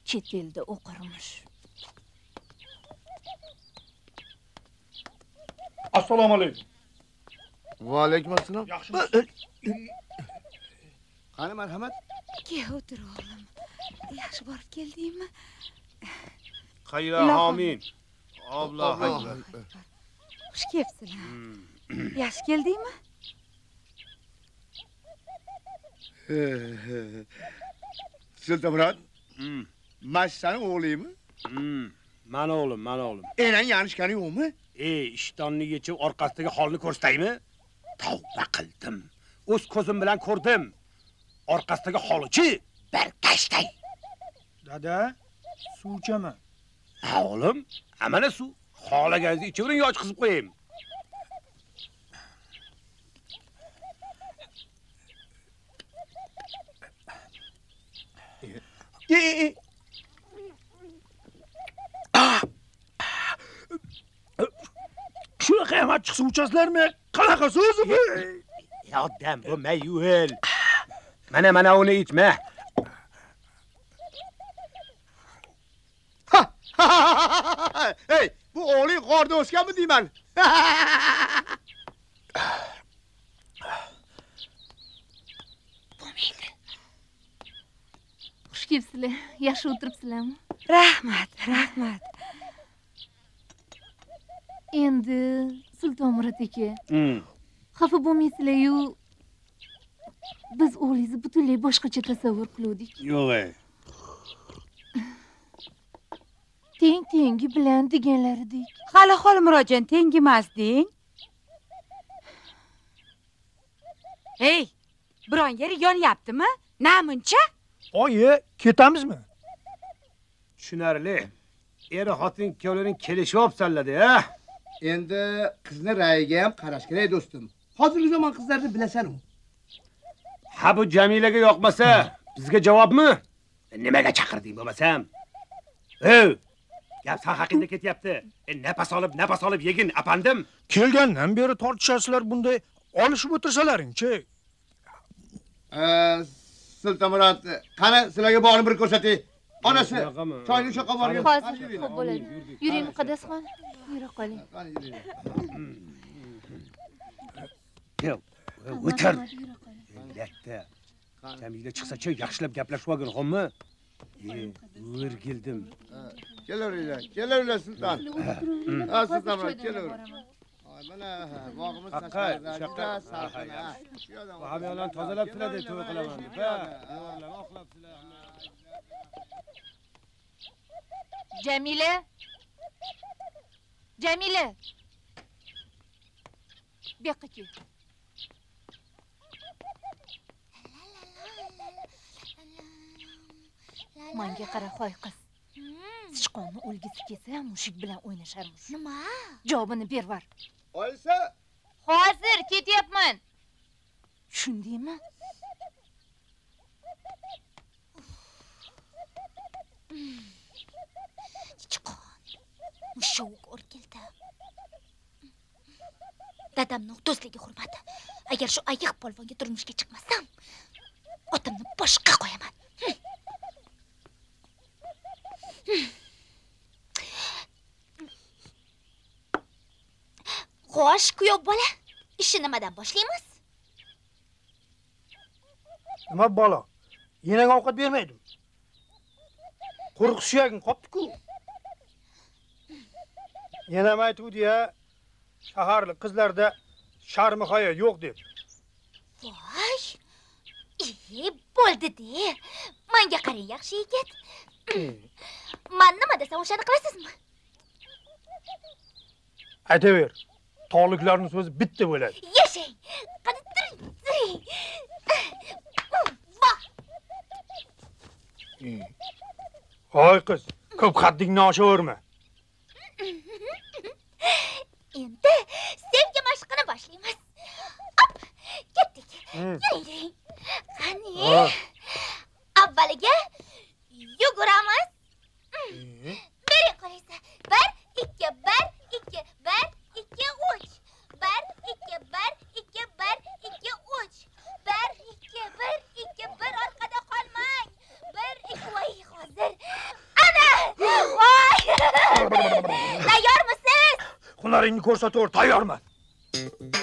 chet elda o'qirmish assalomu alaykum va alaykum assalom qani marhamat Kel o'tir o'g'lim. Yaxshi borib keldingmi? Xayra homin. Akbar. Xush kelibsizlar. Yaxshi keldingmi? sultonmurod man sani o'g'lingmi Mana o'g'lim, mana o'g'lim. enang yanishgani yo'qmi Ey, ishtonni yechib orqasidagi holni ko'rsataymi? Tavba qildim. O'z ko'zim bilan ko'rdim. Orqasidagi holichi barkashtay. dada suv ichaman Ha o'g'lim, mana suv. Xohlaganingizni ichavering yo qizib qo'yaymi? e e e shunaqa ham achchiq suv ichasizlarmi qanaqasi o'zi bu Yordam bo'lma yo'l. Mana mana uni ichma. hey bu o'g'ling qorda o'sganmi deyman xush kelibsizlar yaxshi o'tiribsizlarmi Rahmat, rahmat. Endi sultonmurod aka xafa bo'lmaysizlar-yu biz o'g'lingizni butunlay boshqacha tasavvur qiluvdik Yo'q ey. teng tengi bilan deganlaridek Hali hol murojon tengimasding. Hey, biron yeri yonyaptimi? Namuncha? oyi ketamizmi Tushunarli. Er xotin ikkovlaring kelishyapsanlar a endi qizni rayiga ham qarash kerak do'stim hozirgi zamon qizlarini bilasan u Ha bu Jamilaga yoqmasa, bizga javobmi? Nimaga chaqirding bo'lmasam? Ey! Gap san haqingda ketyapti. E, napas olib, napas olib yegin, apandim. kelgandan beri tortishasizlar bunday olishib o'tirsalaringchi sultonmurod qani sizlarga bog'ni bir ko'rsatay onasi choyni o'sha qolib borgin hozir xo'p bo'ladi yuring muqaddasxon yura qoling Kel, o'tir. Latta. Jamila chiqsa-chi, yaxshilab gaplashib olgin, xo'pmi? O'rgildim. kelaveringlar kelaveringlar sulton ha sultonmurod kelaver Ay, mana bog'imiz tashqarida yoqdan Bu hamyonlarni tozalab siladi, to'y qilaman deb. Ha, yo'rlab, oqlab jamila jamila! Bu yoqqa kel manga qara hoy qiz. Sichqonni o'lgisi kelsa mushuk bilan o'ynasharmish. Nima? javobini bervar oyisi hozir ketyapman. Tushundingmi Chiqon. Mushuk o'rgildi. Dadamning do'stligi hurmati. Agar shu ayiq polvonga turmushga chiqmasam, otimni boshqa qo'yaman. Xo'sh, kuyov bola, ishni nimadan boshlaymiz? nima bola yenang ovqat bermaydimi quruq suyaging qolibdi-ku yenam aytuvdi ya shaharlik qizlarda sharmi hayo yo'q deb Voy! E, bo'ldi-de. Menga qarang, yaxshi yigit. Men nima desam o'shani qilasizmi? aytaver tog'liklarning so'zi bitta bo'ladi Yashang! Qani turing, turing. Voh! hoy qiz ko'p haddingni oshaverma endi sevgi mashqini boshlaymiz. Op ketdik. Hmm. Yuring qani? Avvaliga yuguramiz. Hmm. Bering qo'lingizni bir ikki bir ikki bir ikki uch. Bir ikki bir ikki bir ikki uch. Bir ikki bir ikki bir orqada qolmang. Bir ikki voy hozir. Ana! Voy! Tayyormisiz hunaringni ko'rsataver tayyorman qani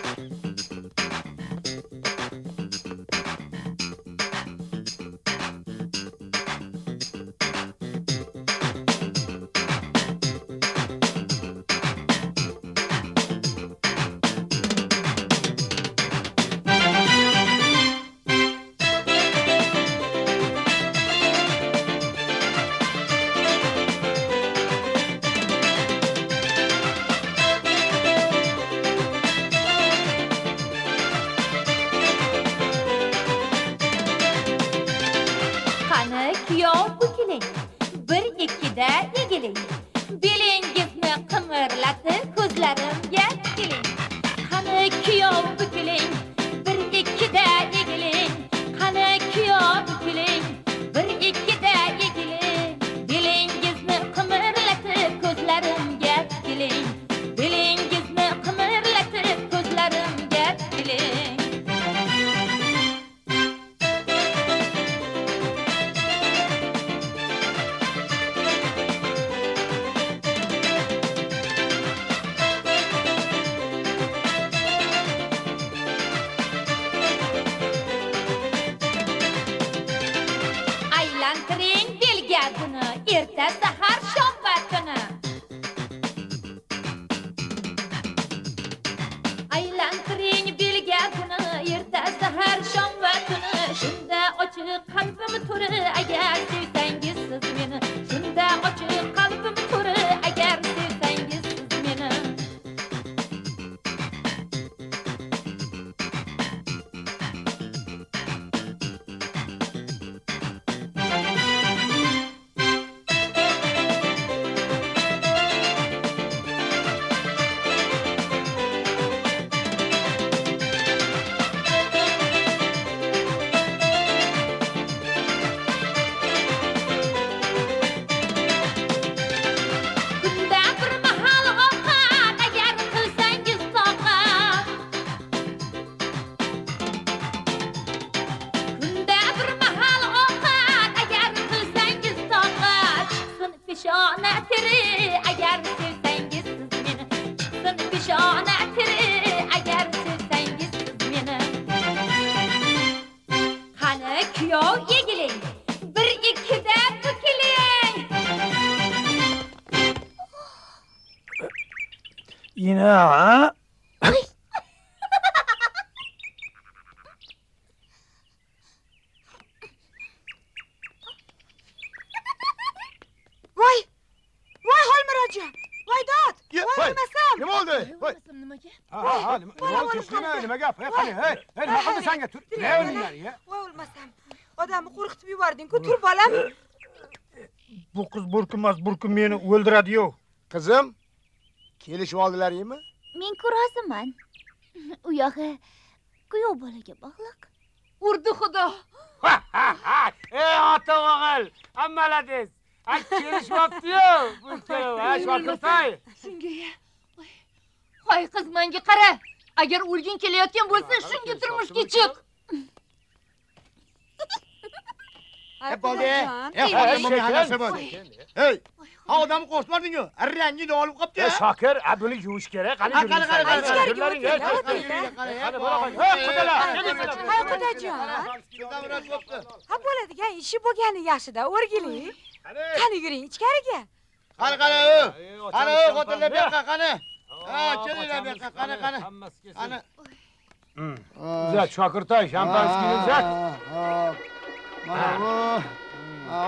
burkun meni o'ldiradi-yu. Qizim, kelishib oldilaringmi? Men ku roziman. U yog'i kuyov bolaga bog'liq. urdi xudo Ey ota o'g'il, hammaladiz. Ha, ikkalov, ha, Shokirtoy. shunga hoy qiz menga qara agar o'lging kelayotgan bo'lsa shunga turmushga chiq Hep bo'ldi. Hep bo'ldi, bunga hammasi bo'ldi. Hey, ha odamni qo'rqitmading-ku. Rangini olib qopti. Ey Shokir, a buni yuvish kerak. Qani qani, qani, qani. Ey, Qani, qo'y. Hey, qudalar, kelinglar. ha bo'ladigan ishi bo'lgani yaxshida o'rgiling qani yuring ichkariga Qani, qani, u. Qani, u xotinlar bu yoqqa, qani. Ha, kelinglar bu yoqqa, qani, qani. Qani. Uzat, Shokirtoy, shampanskiyni uzat. Mana bu.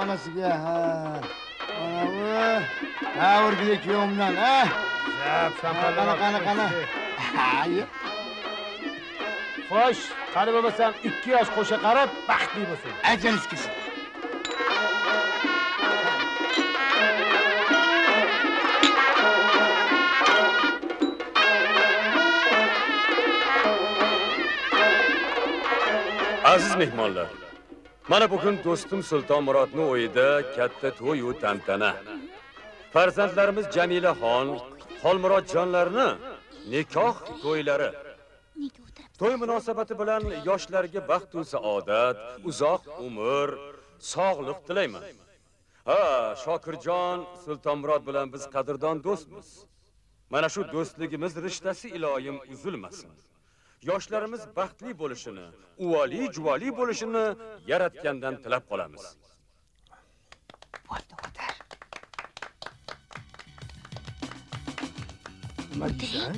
Onasiga, ha. Mana bu. Ha, o'rgili kuyovimdan, ha. Zap, Qani, qani, qani. Ha, ye. Xo'sh, qani bo'lmasam 2 yosh qo'sha qarab, baxtli bo'lsin. Ajaliz kelsin. Aziz mehmonlar, mana bugun do'stim Sulton murodni o'yida katta to'y va tantana. Farzandlarimiz Jamilaxon, Xolmurodjonlarni nikoh to'ylari. To'y munosabati bilan yoshlarga baxt va saodat, uzoq umr, sog'lik tilayman. Ha, Shokirjon sultonmurod bilan biz qadrdon do'stmiz. mana shu do'stligimiz rishtasi iloyim uzilmasin yoshlarimiz baxtli bo'lishini uvoli juvoli bo'lishini yaratgandan tilab qolamiz. Nima deysan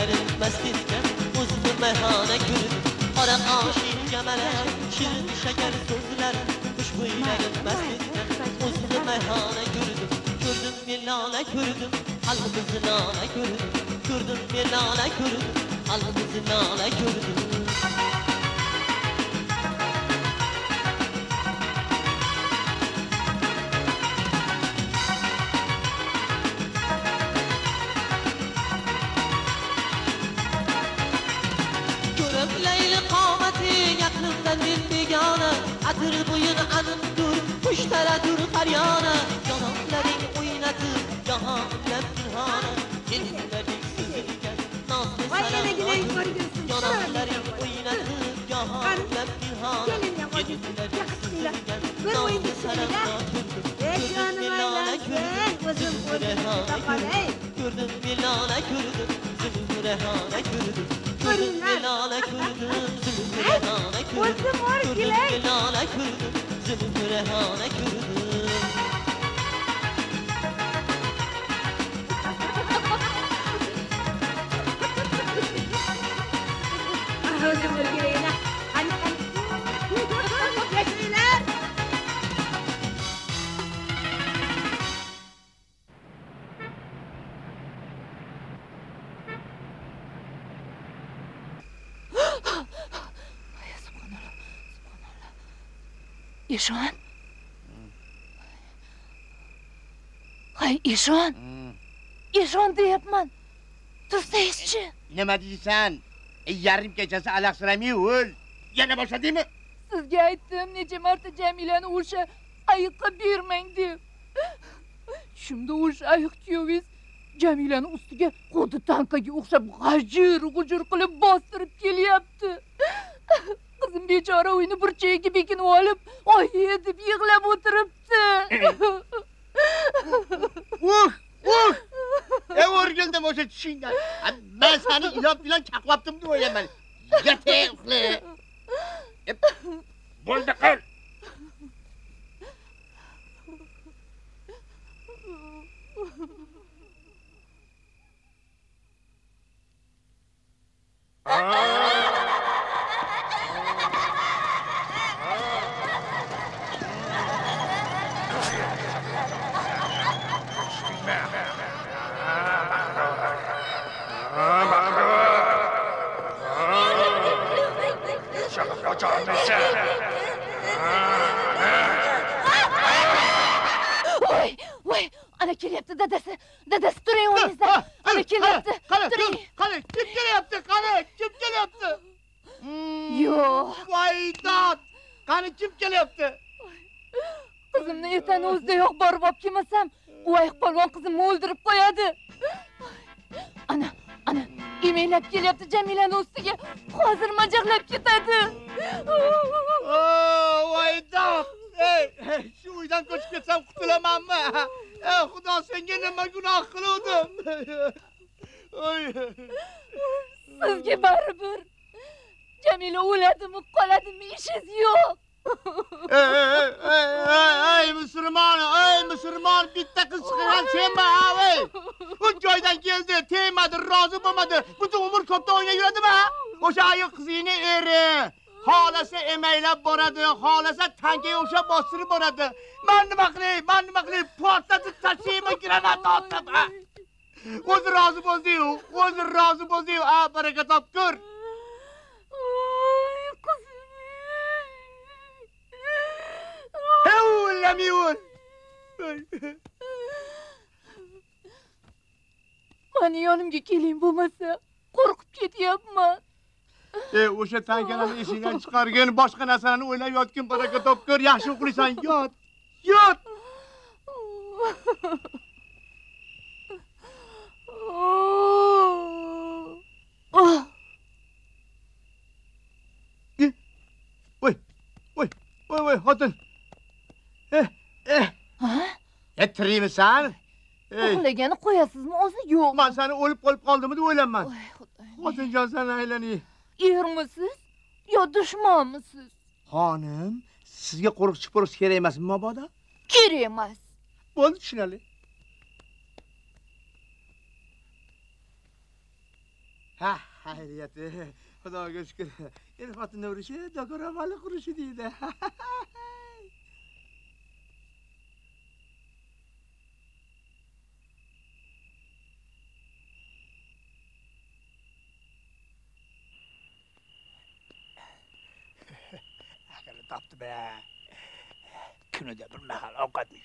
Xushbo'ylari mast etgan o'zini mayhona ko'rdim Qora qoshi kamalak shirin shakar so'zlari Xushbo'ylari mast etgan o'zini mayhona ko'rdim Ko'rdim men lola ko'rdim qalbimizni lola ko'rdim Ko'rdim men lola ko'rdim qalbimizni lola ko'rdim Her yana canavlerin oynatır Yahan lep günhana Gelinlerin sürgen Nazlı sana Canavlerin oynatır Yahan lep günhana Gelinlerin sürgen Nazlı sana Gördün milana kürdün Zülfürehane kürdün Gördün milana kürdün Zülfürehane kürdün Gördün milana kürdün Zülfürehane kürdün Gördün milana kürdün Zülfürehane kürdün eshon eshon deyapman tursangizchi nima deysan yarim kechasi alahsiramay o'l yana boshladingmi sizga aytdim necha marta jamilani o'sha ayiqqa bermang deb shunda o'sha ayiq kuyovingiz jamilani ustiga xuddi tankaga o'xshab g'ajir g'ujur qilib bostirib kelyapti qizim bechora uyni burchagiga bekinib olib oyi deb yig'lab o'tiribdi uh uh e o'rgildim o'sha tushingdan A, man seni ilon bilan chaqlabdim deb o'ylayman yata uxla E, bo'ldi qil voy voy ana kelyapti dadasi dadasi turing o'rningizdan ana kelyapti turing qani kim kelyapti qani kim kelyapti yo'q voy dod qani kim kelyapti qizimni ertani o'zidayoq borib olib kelmasam u ayiq polvon qizimni o'ldirib qo'yadi ana ana emaklab kelyapti jamilani ustiga hozir majaqlab ketadi voy dod shu uydan ko'chib ketsam qutulamanmi xudo senga nima gunoh qiluvdim Oy. baribir jamila o'ladimi qoladimi ishingiz yo'q ey musulmon ey musulmon bitta qiz chiqargan senmi ha ey u joydan keldi tegmadi rozi bo'lmadi butun umr ko'pda o'ynab yuradimi o'sha ayiq qizingni eri. Xohlasa emaylab boradi xohlasa tankaga o'xshab bostirib boradi man nima qilay man nima qilay portlatib tashlaymi granata otib ha? o'zi rozi bo'ldiyu o'zi rozi bo'ldiyu a baraka top ko'r O'ylamayman. mani yonimga keling bo'lmasa qo'rqib ketyapman E, o'sha tankalarni eshigidan chiqargin, boshqa narsalarni o'ylab yotgin, baraka top ko'r, yaxshi uxlaysan, yot. Yot. Voy, voy, voy, voy, xotin. E, tirikmisan? Ey, uxlagani qo'yasizmi o'zi yo'q man sani o'lib qolib qoldimmi deb o'ylayman. Xotinjon sana aylanay. ermisiz yo dushmanmisiz Xonim, sizga qo'riqchi po'riqchi kerak emasmi mabodo? kerak emas Bo'ldi, tushunarli. Ha, xayriyati. Xudoga shukr. Er xotinni urishi dogoramali qurishi deydi. tatlı be. Künü de bir mehal avukatmış.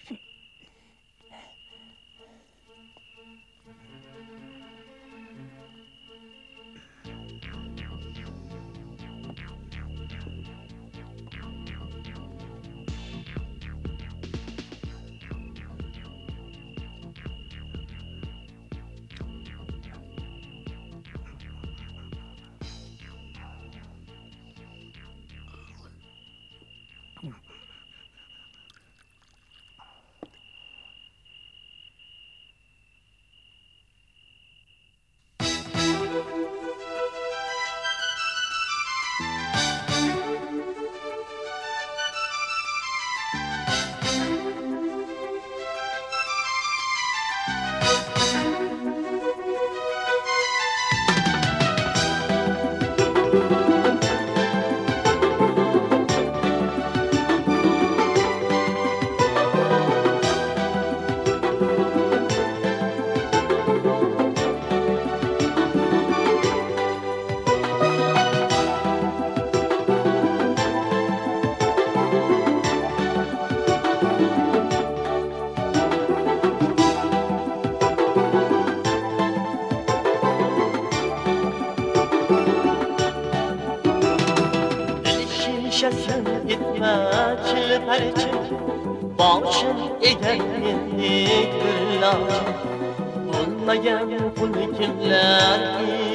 Bo'lmagan pul kimlar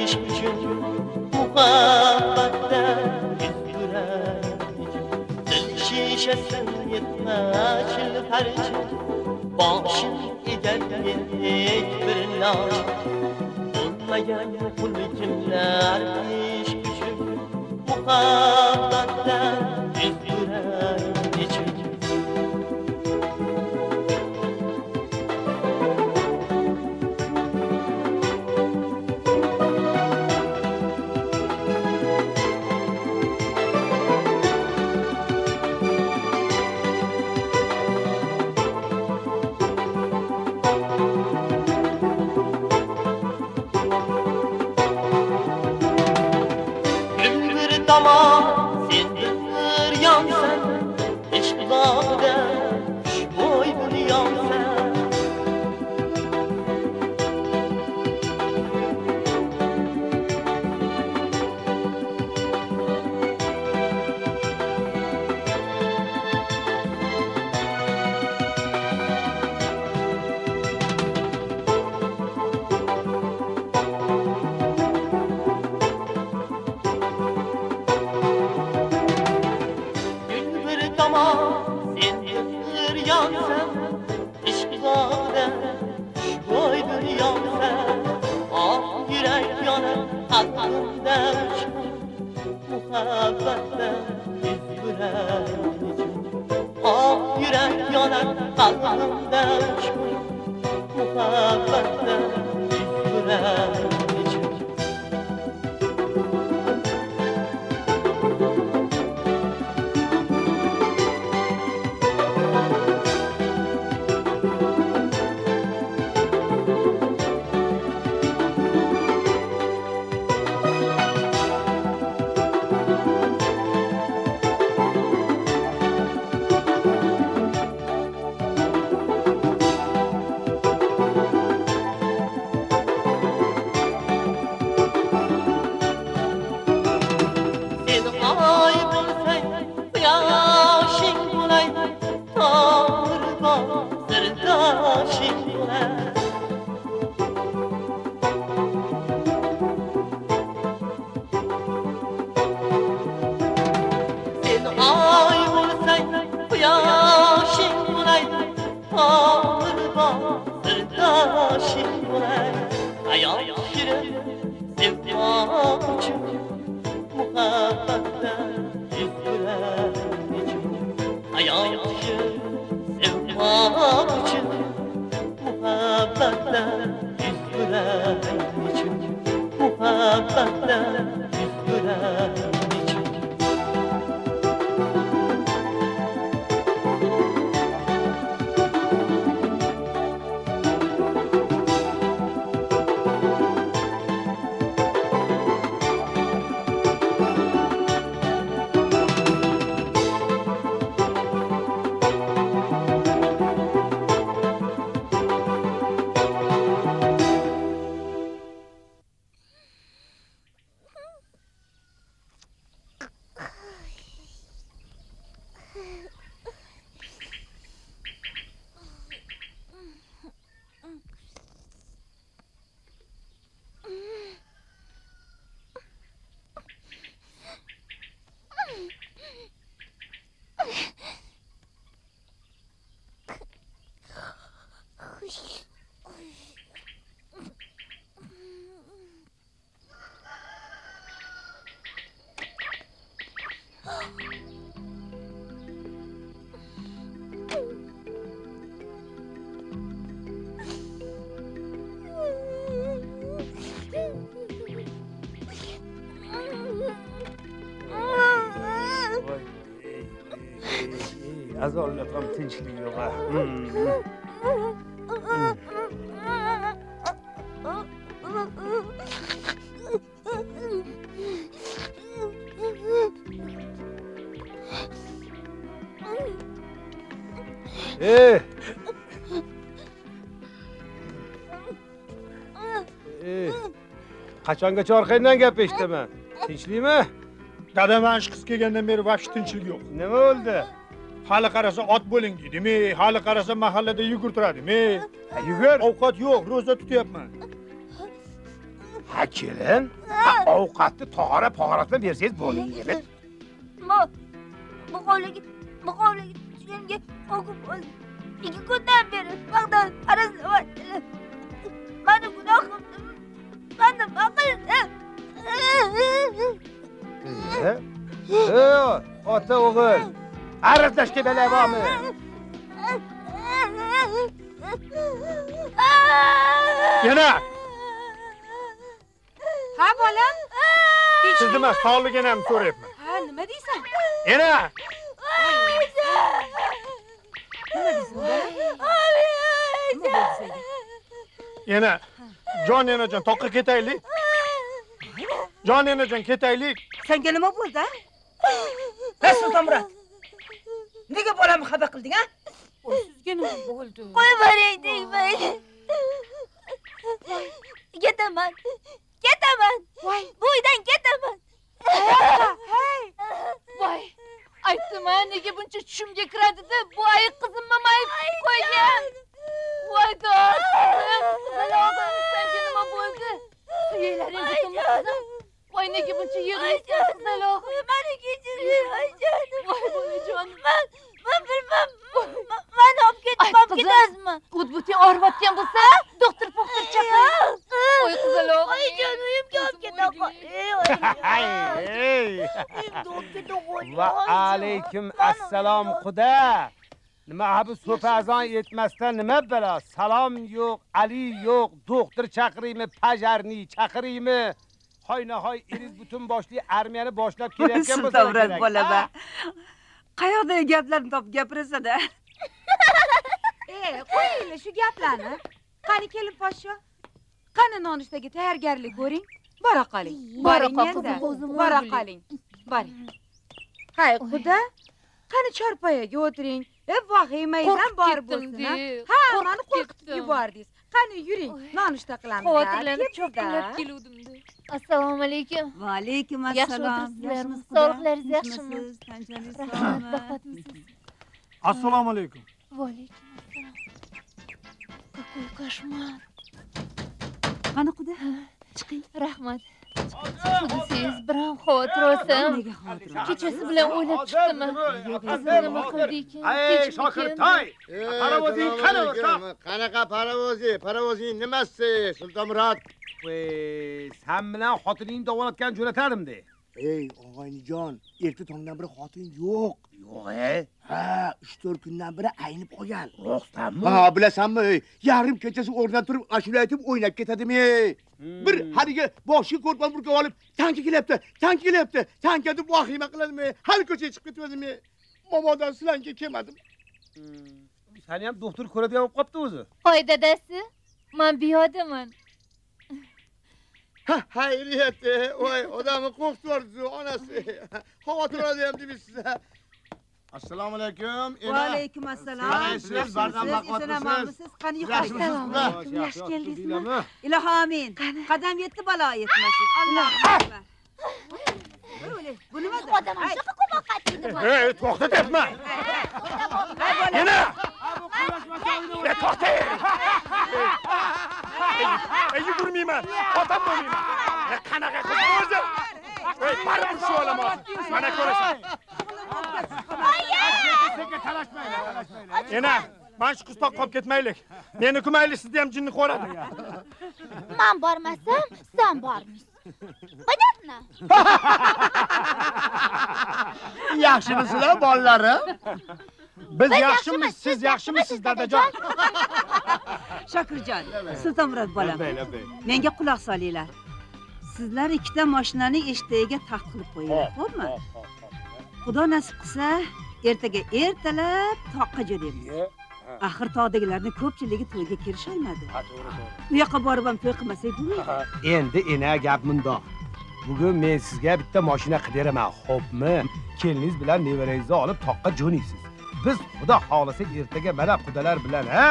ish uchun muhabbatda yuz yurar dil shishasini etma chilparchi ama zindir yan sen İşkizade Vay dünya sen Ah yürek yanar Aklım demiş Muhabbetten Ah yürek yanar Aklım demiş Muhabbetten azorliqim tinchlik yo'q Ey! Ey! Qachongacha orqangdan gap eshitaman? Tinchlikmi? Dadam ana shu qiz kelgandan beri vaqt tinchlik yo'q. Nima bo'ldi? Hali qarasa ot bo'ling deydimi hali qarasa mahallada yugurtiradimi yugur ovqat yo'q ro'za tutyapman ha kelin ovqatni tog'ora pog'oratma bersangiz bo'laydi bu bu hovliga bu hovliga tushganimga qo'rqib qoldim ikki kundan beri vaqtdan aralamayaptilar mani gunoh qildim man nima qildim E, e, ota o'g'il aralashga bela bormi yana ha bolam sizni emas sog'ligini so'rayapman ha nima deysan yana nima nima yana jon enajon toqqa ketaylik jon enajon ketaylik senga nima bo'ldi a ha sultonmurod nega bolamni xafa qilding a sizga nima bo'ldi? Qo'yib yuboring tegmaydi ketaman ketaman. Bu uydan ketaman. Hey voy. Aytdim-a nega buncha tushimga kiradida bu ayiq qizimni mayib qo'ygan. Voy senga nima bo'ldi? Suyaklaring butunmi qizim voy nega buncha yig'laysan qizalog'im mani kechiring ayjonim voy bolajonim man man bilmam mani olib ketdi olib ketasizmi Qudbuting og'riyotgan bo'lsa, doktor doktor chaqir. Voy qizaloq. Ay jonim uyimga olib ketaman. va alaykum assalom xuda nima ha bu so'pazon yetmasdan nima balo salom yo'q ali yo'q. Doktor chaqiraymi pajarniy chaqiraymi hoynahoy eriz butun boshli armiyani boshlab kelayotgan bo'lsa Sultonrat kerak. bola ba. Ha? Qayoqdagi gaplarni topib gapirasada? e qo'yinglar shu gaplarni. Qani kelin poshsho. Qani nonushtaga tayyorgarlik ko'ring. Bora qoling. Bora qol, endi qizim, o'zim bora qoling. Boring. Hay xuda qani chorpoyaga o'tiring. E vahimangizdan bor bo'lsin ha Qo'rqib qo'rqitib yubordingiz qani yuring nonushta qilamiz Xavotirlanib cho'pilib keluvdim-da. Assalomu alaykum. Va alaykum Yaxshi assalom. o'tiribsizlarmi? Yaxshimisiz, Sog'liqlaringiz xudo? yaxshimi? Qanchalik sog'mi? assalomu alaykum Va alaykum assalom. Какой кошмар. Qani quda? Chiqing. Rahmat. Siz biram xavotir olsam. Kechasi bilan o'ylab chiqdim. Qizim nima qildi ekan? Ay, Shokirtoy. paravozing qani qanaqa paravozi paravozing nimasi? Sultonmurod. San bilan xotiningni davolatgan ey og'aynijon erta tongdan beri xotin yo'q. Yo'q e? Ha uch to'rt kundan beri aynib qolgan. Rostdanmi ha bilasanmi ey, yarim kechasi o'rnidan turib ashula aytib o'ynab ketadimi ey? Bir haligi boshiga ko'rpani burkab olib tanka kelyapti tanka kelyapti tanka deb vahima qiladimi hali ko'chaga chiqib ketmadimi? Momodan silanga kelmadim. Sani ham doktor ko'radigan bo'lib qolibdi o'zi. Hoy dadasi, men buyodaman. Ha hayriyat voy odamni qo'rqitib yuboribsiz onasi xavotir oladi ham demaysiz assalomu alaykum Va alaykum assalom. Qalaysiz, bardam Siz baquvvatlisiz? eson-omonmisiz? Qani yuqori. Yaxshi keldingizmi? Ilohi amin. Qadam yetdi balo yetmasin. Allohu akbar. O'yle, Bu nimadir? Odam shunaqa qo'moq qatiydi bu. ey to'xtatyapman yana ey to'xta ey yugurmayman. Otam bo'lmayman. Ey, qanaqa qiz? Bu o'zi ey baribir shu olaman. Mana ko'rasan. Yana mana shu qistoq qolib ketmaylik. Meni kumayli sizni ham jinni qo'radi. Men bormasam, sen bormisan. Понятно? yaxshimisizlar bolalarim biz yaxshimiz siz yaxshimisiz dadajon Shokirjon, Sultonmurod bolam. labbay Menga quloq solinglar. Sizlar ikkita mashinani eshitagiga taxt qilib qo'yinglar, xo'pmi? Xudo nasib qilsa, ertaga ertalab toqqa jo'naymiz. Axir tog'dagilarning ko'pchiligi to'yga kirisholmadi. U yoqqa borib ham to'y qilmasak bo'lmaydi. endi ena gap mundoq bugun men sizga bitta mashina qilib beraman xo'pmi? Keliningiz bilan nevarangizni olib toqqa jo'naysiz. Biz xudo xohlasak ertaga mana qudalar bilan ha?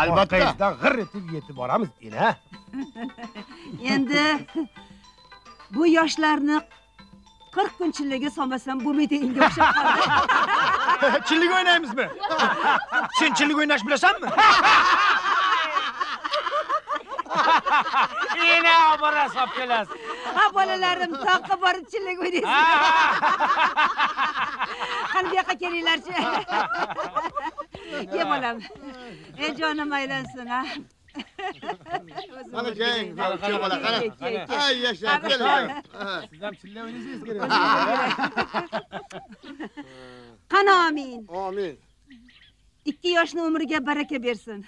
Albatta. orqangizdan g'ir etib yetib boramiz ena Endi bu yoshlarni 40 kun chillaga solmasam bo'lmaydi unga o'xshab qoldi. chillik o'ynaymizmi sen chillik o'ynash bilasanmi ena oborasiz olib kelasiz Ha bolalarim toqqa borib chillik o'ynaysiz. Qani bu yoqqa kelinglarchi. Ke bolam. Ey jonim aylansin ha. Mana mana shu bola qara Ke, ke, ke. ay yashab Qani. keling siz ham chilla o'ynaysiz kerak Qani amin. amin Ikki yoshni umriga baraka bersin.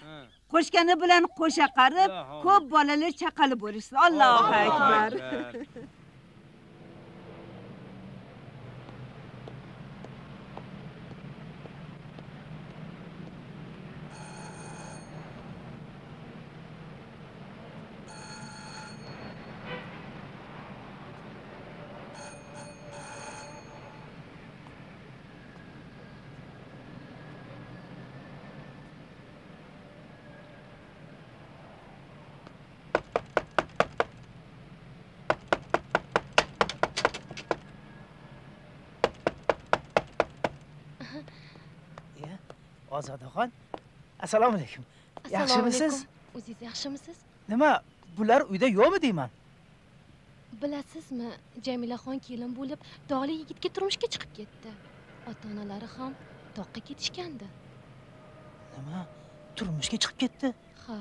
Qo'shgani bilan qo'sha qarib, ko'p bolali chaqali bo'lishsin. Allohu akbar. Ozodaxon assalomu alaykum. Yaxshimisiz? o'zingiz yaxshimisiz? Nima bular uyda yo'qmi deyman? Bilasizmi jamilaxon kelin bo'lib tog'li yigitga turmushga chiqib ketdi. Ota onalari ham toqqa ketishgandi. Nima turmushga chiqib ketdi? Ha.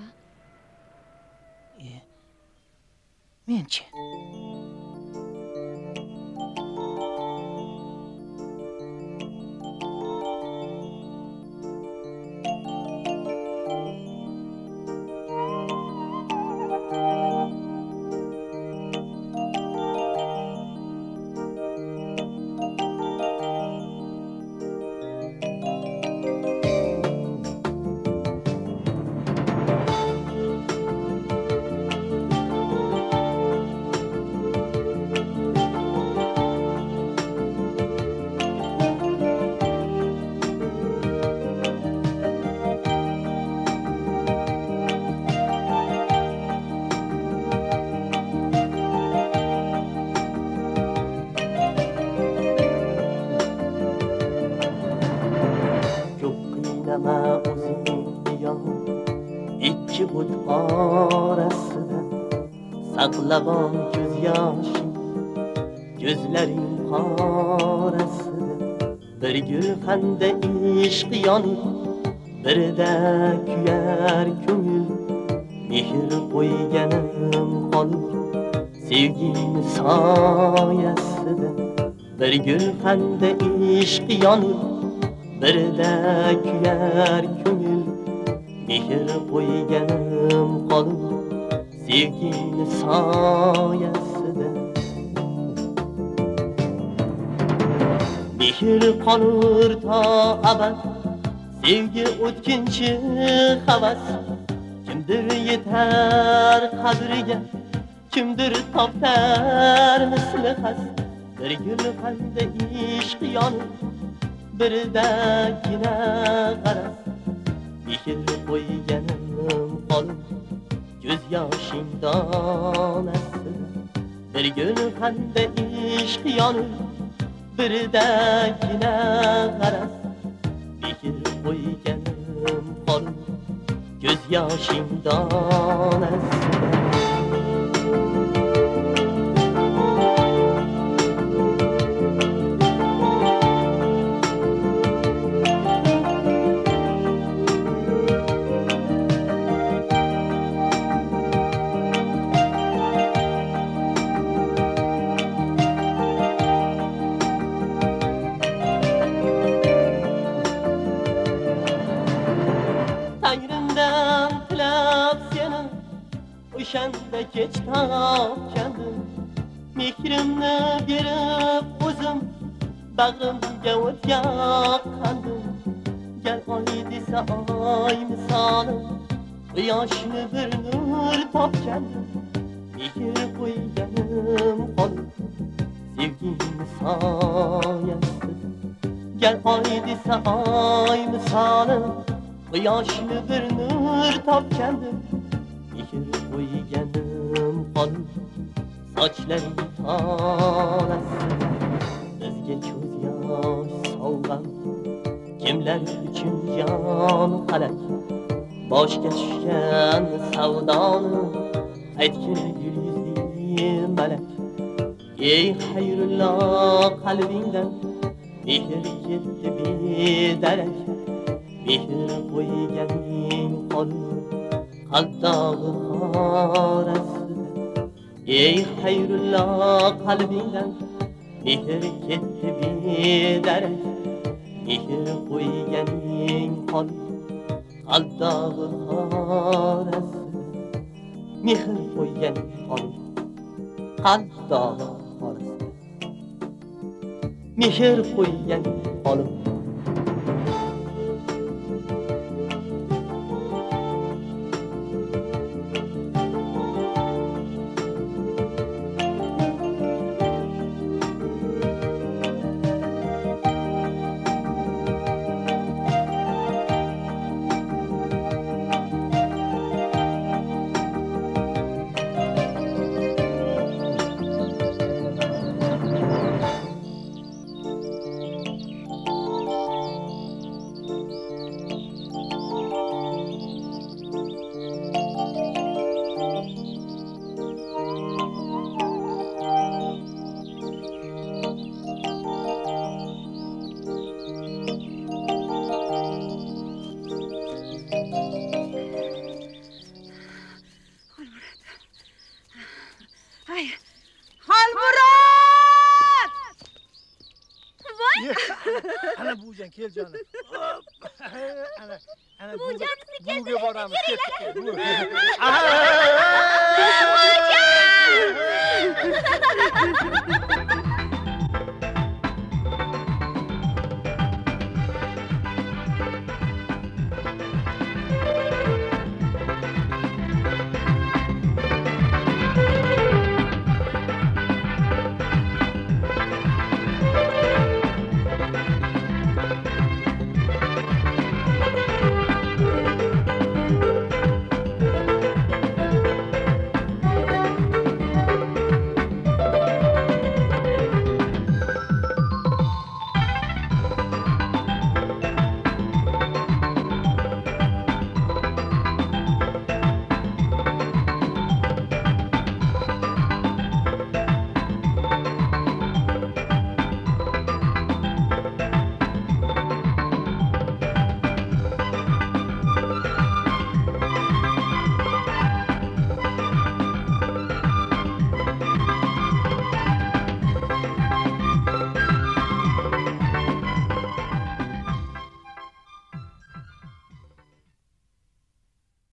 Menchi o'zingni ikki o't orasida saqlabon ko'z yoshing ko'zlaring qorasida. Bir gulxanda ishq yonib birida kuyar ko'ngil. Mehr qo'yganim qolib sevgingni soyasida. Bir gulxanda ishq yonib birda kuyar ko'ngil mehr qo'yganim qolib sevgini soyasida. Mehr qolur to abad sevgi o'tkinchi havas. Kimdir yetar qadriga kimdir toptar misli xas. Bir gulxanda ishq yonib birdagina qaras mehr qo'yganim qolib ko'z yoshing donasida bir gulxanda ishq yonib birdagina qaras mehr qo'yganim qolib ko'z yoshing donasida o'shanda kech topgandim mehrimni berib o'zim bag'rimga o't yoqqandim gal oy desa oy misoli quyoshni bir nur topgandim mehr qo'yganim qolib sevgini soyasida gal oy desa oy misoli quyoshni bir nur topgandim sochlaring tolasin bizga ko'z yosh sovg'am kimlar uchun jon qalat boshga tushgan savdoni aytgin gul yuzli malak ey xayrullo qalbingdan mehr ketdi bedarak mehr qo'yganing qolib qalbdog'i qorasida ey xayrullo qalbingdan mehr ketdi bedarak mehr qo'yganing qolib qaddog'i qorasida mehr qo'yganing qolib qaddog'i qorasida mehr qo'ygan qolib ana buvijon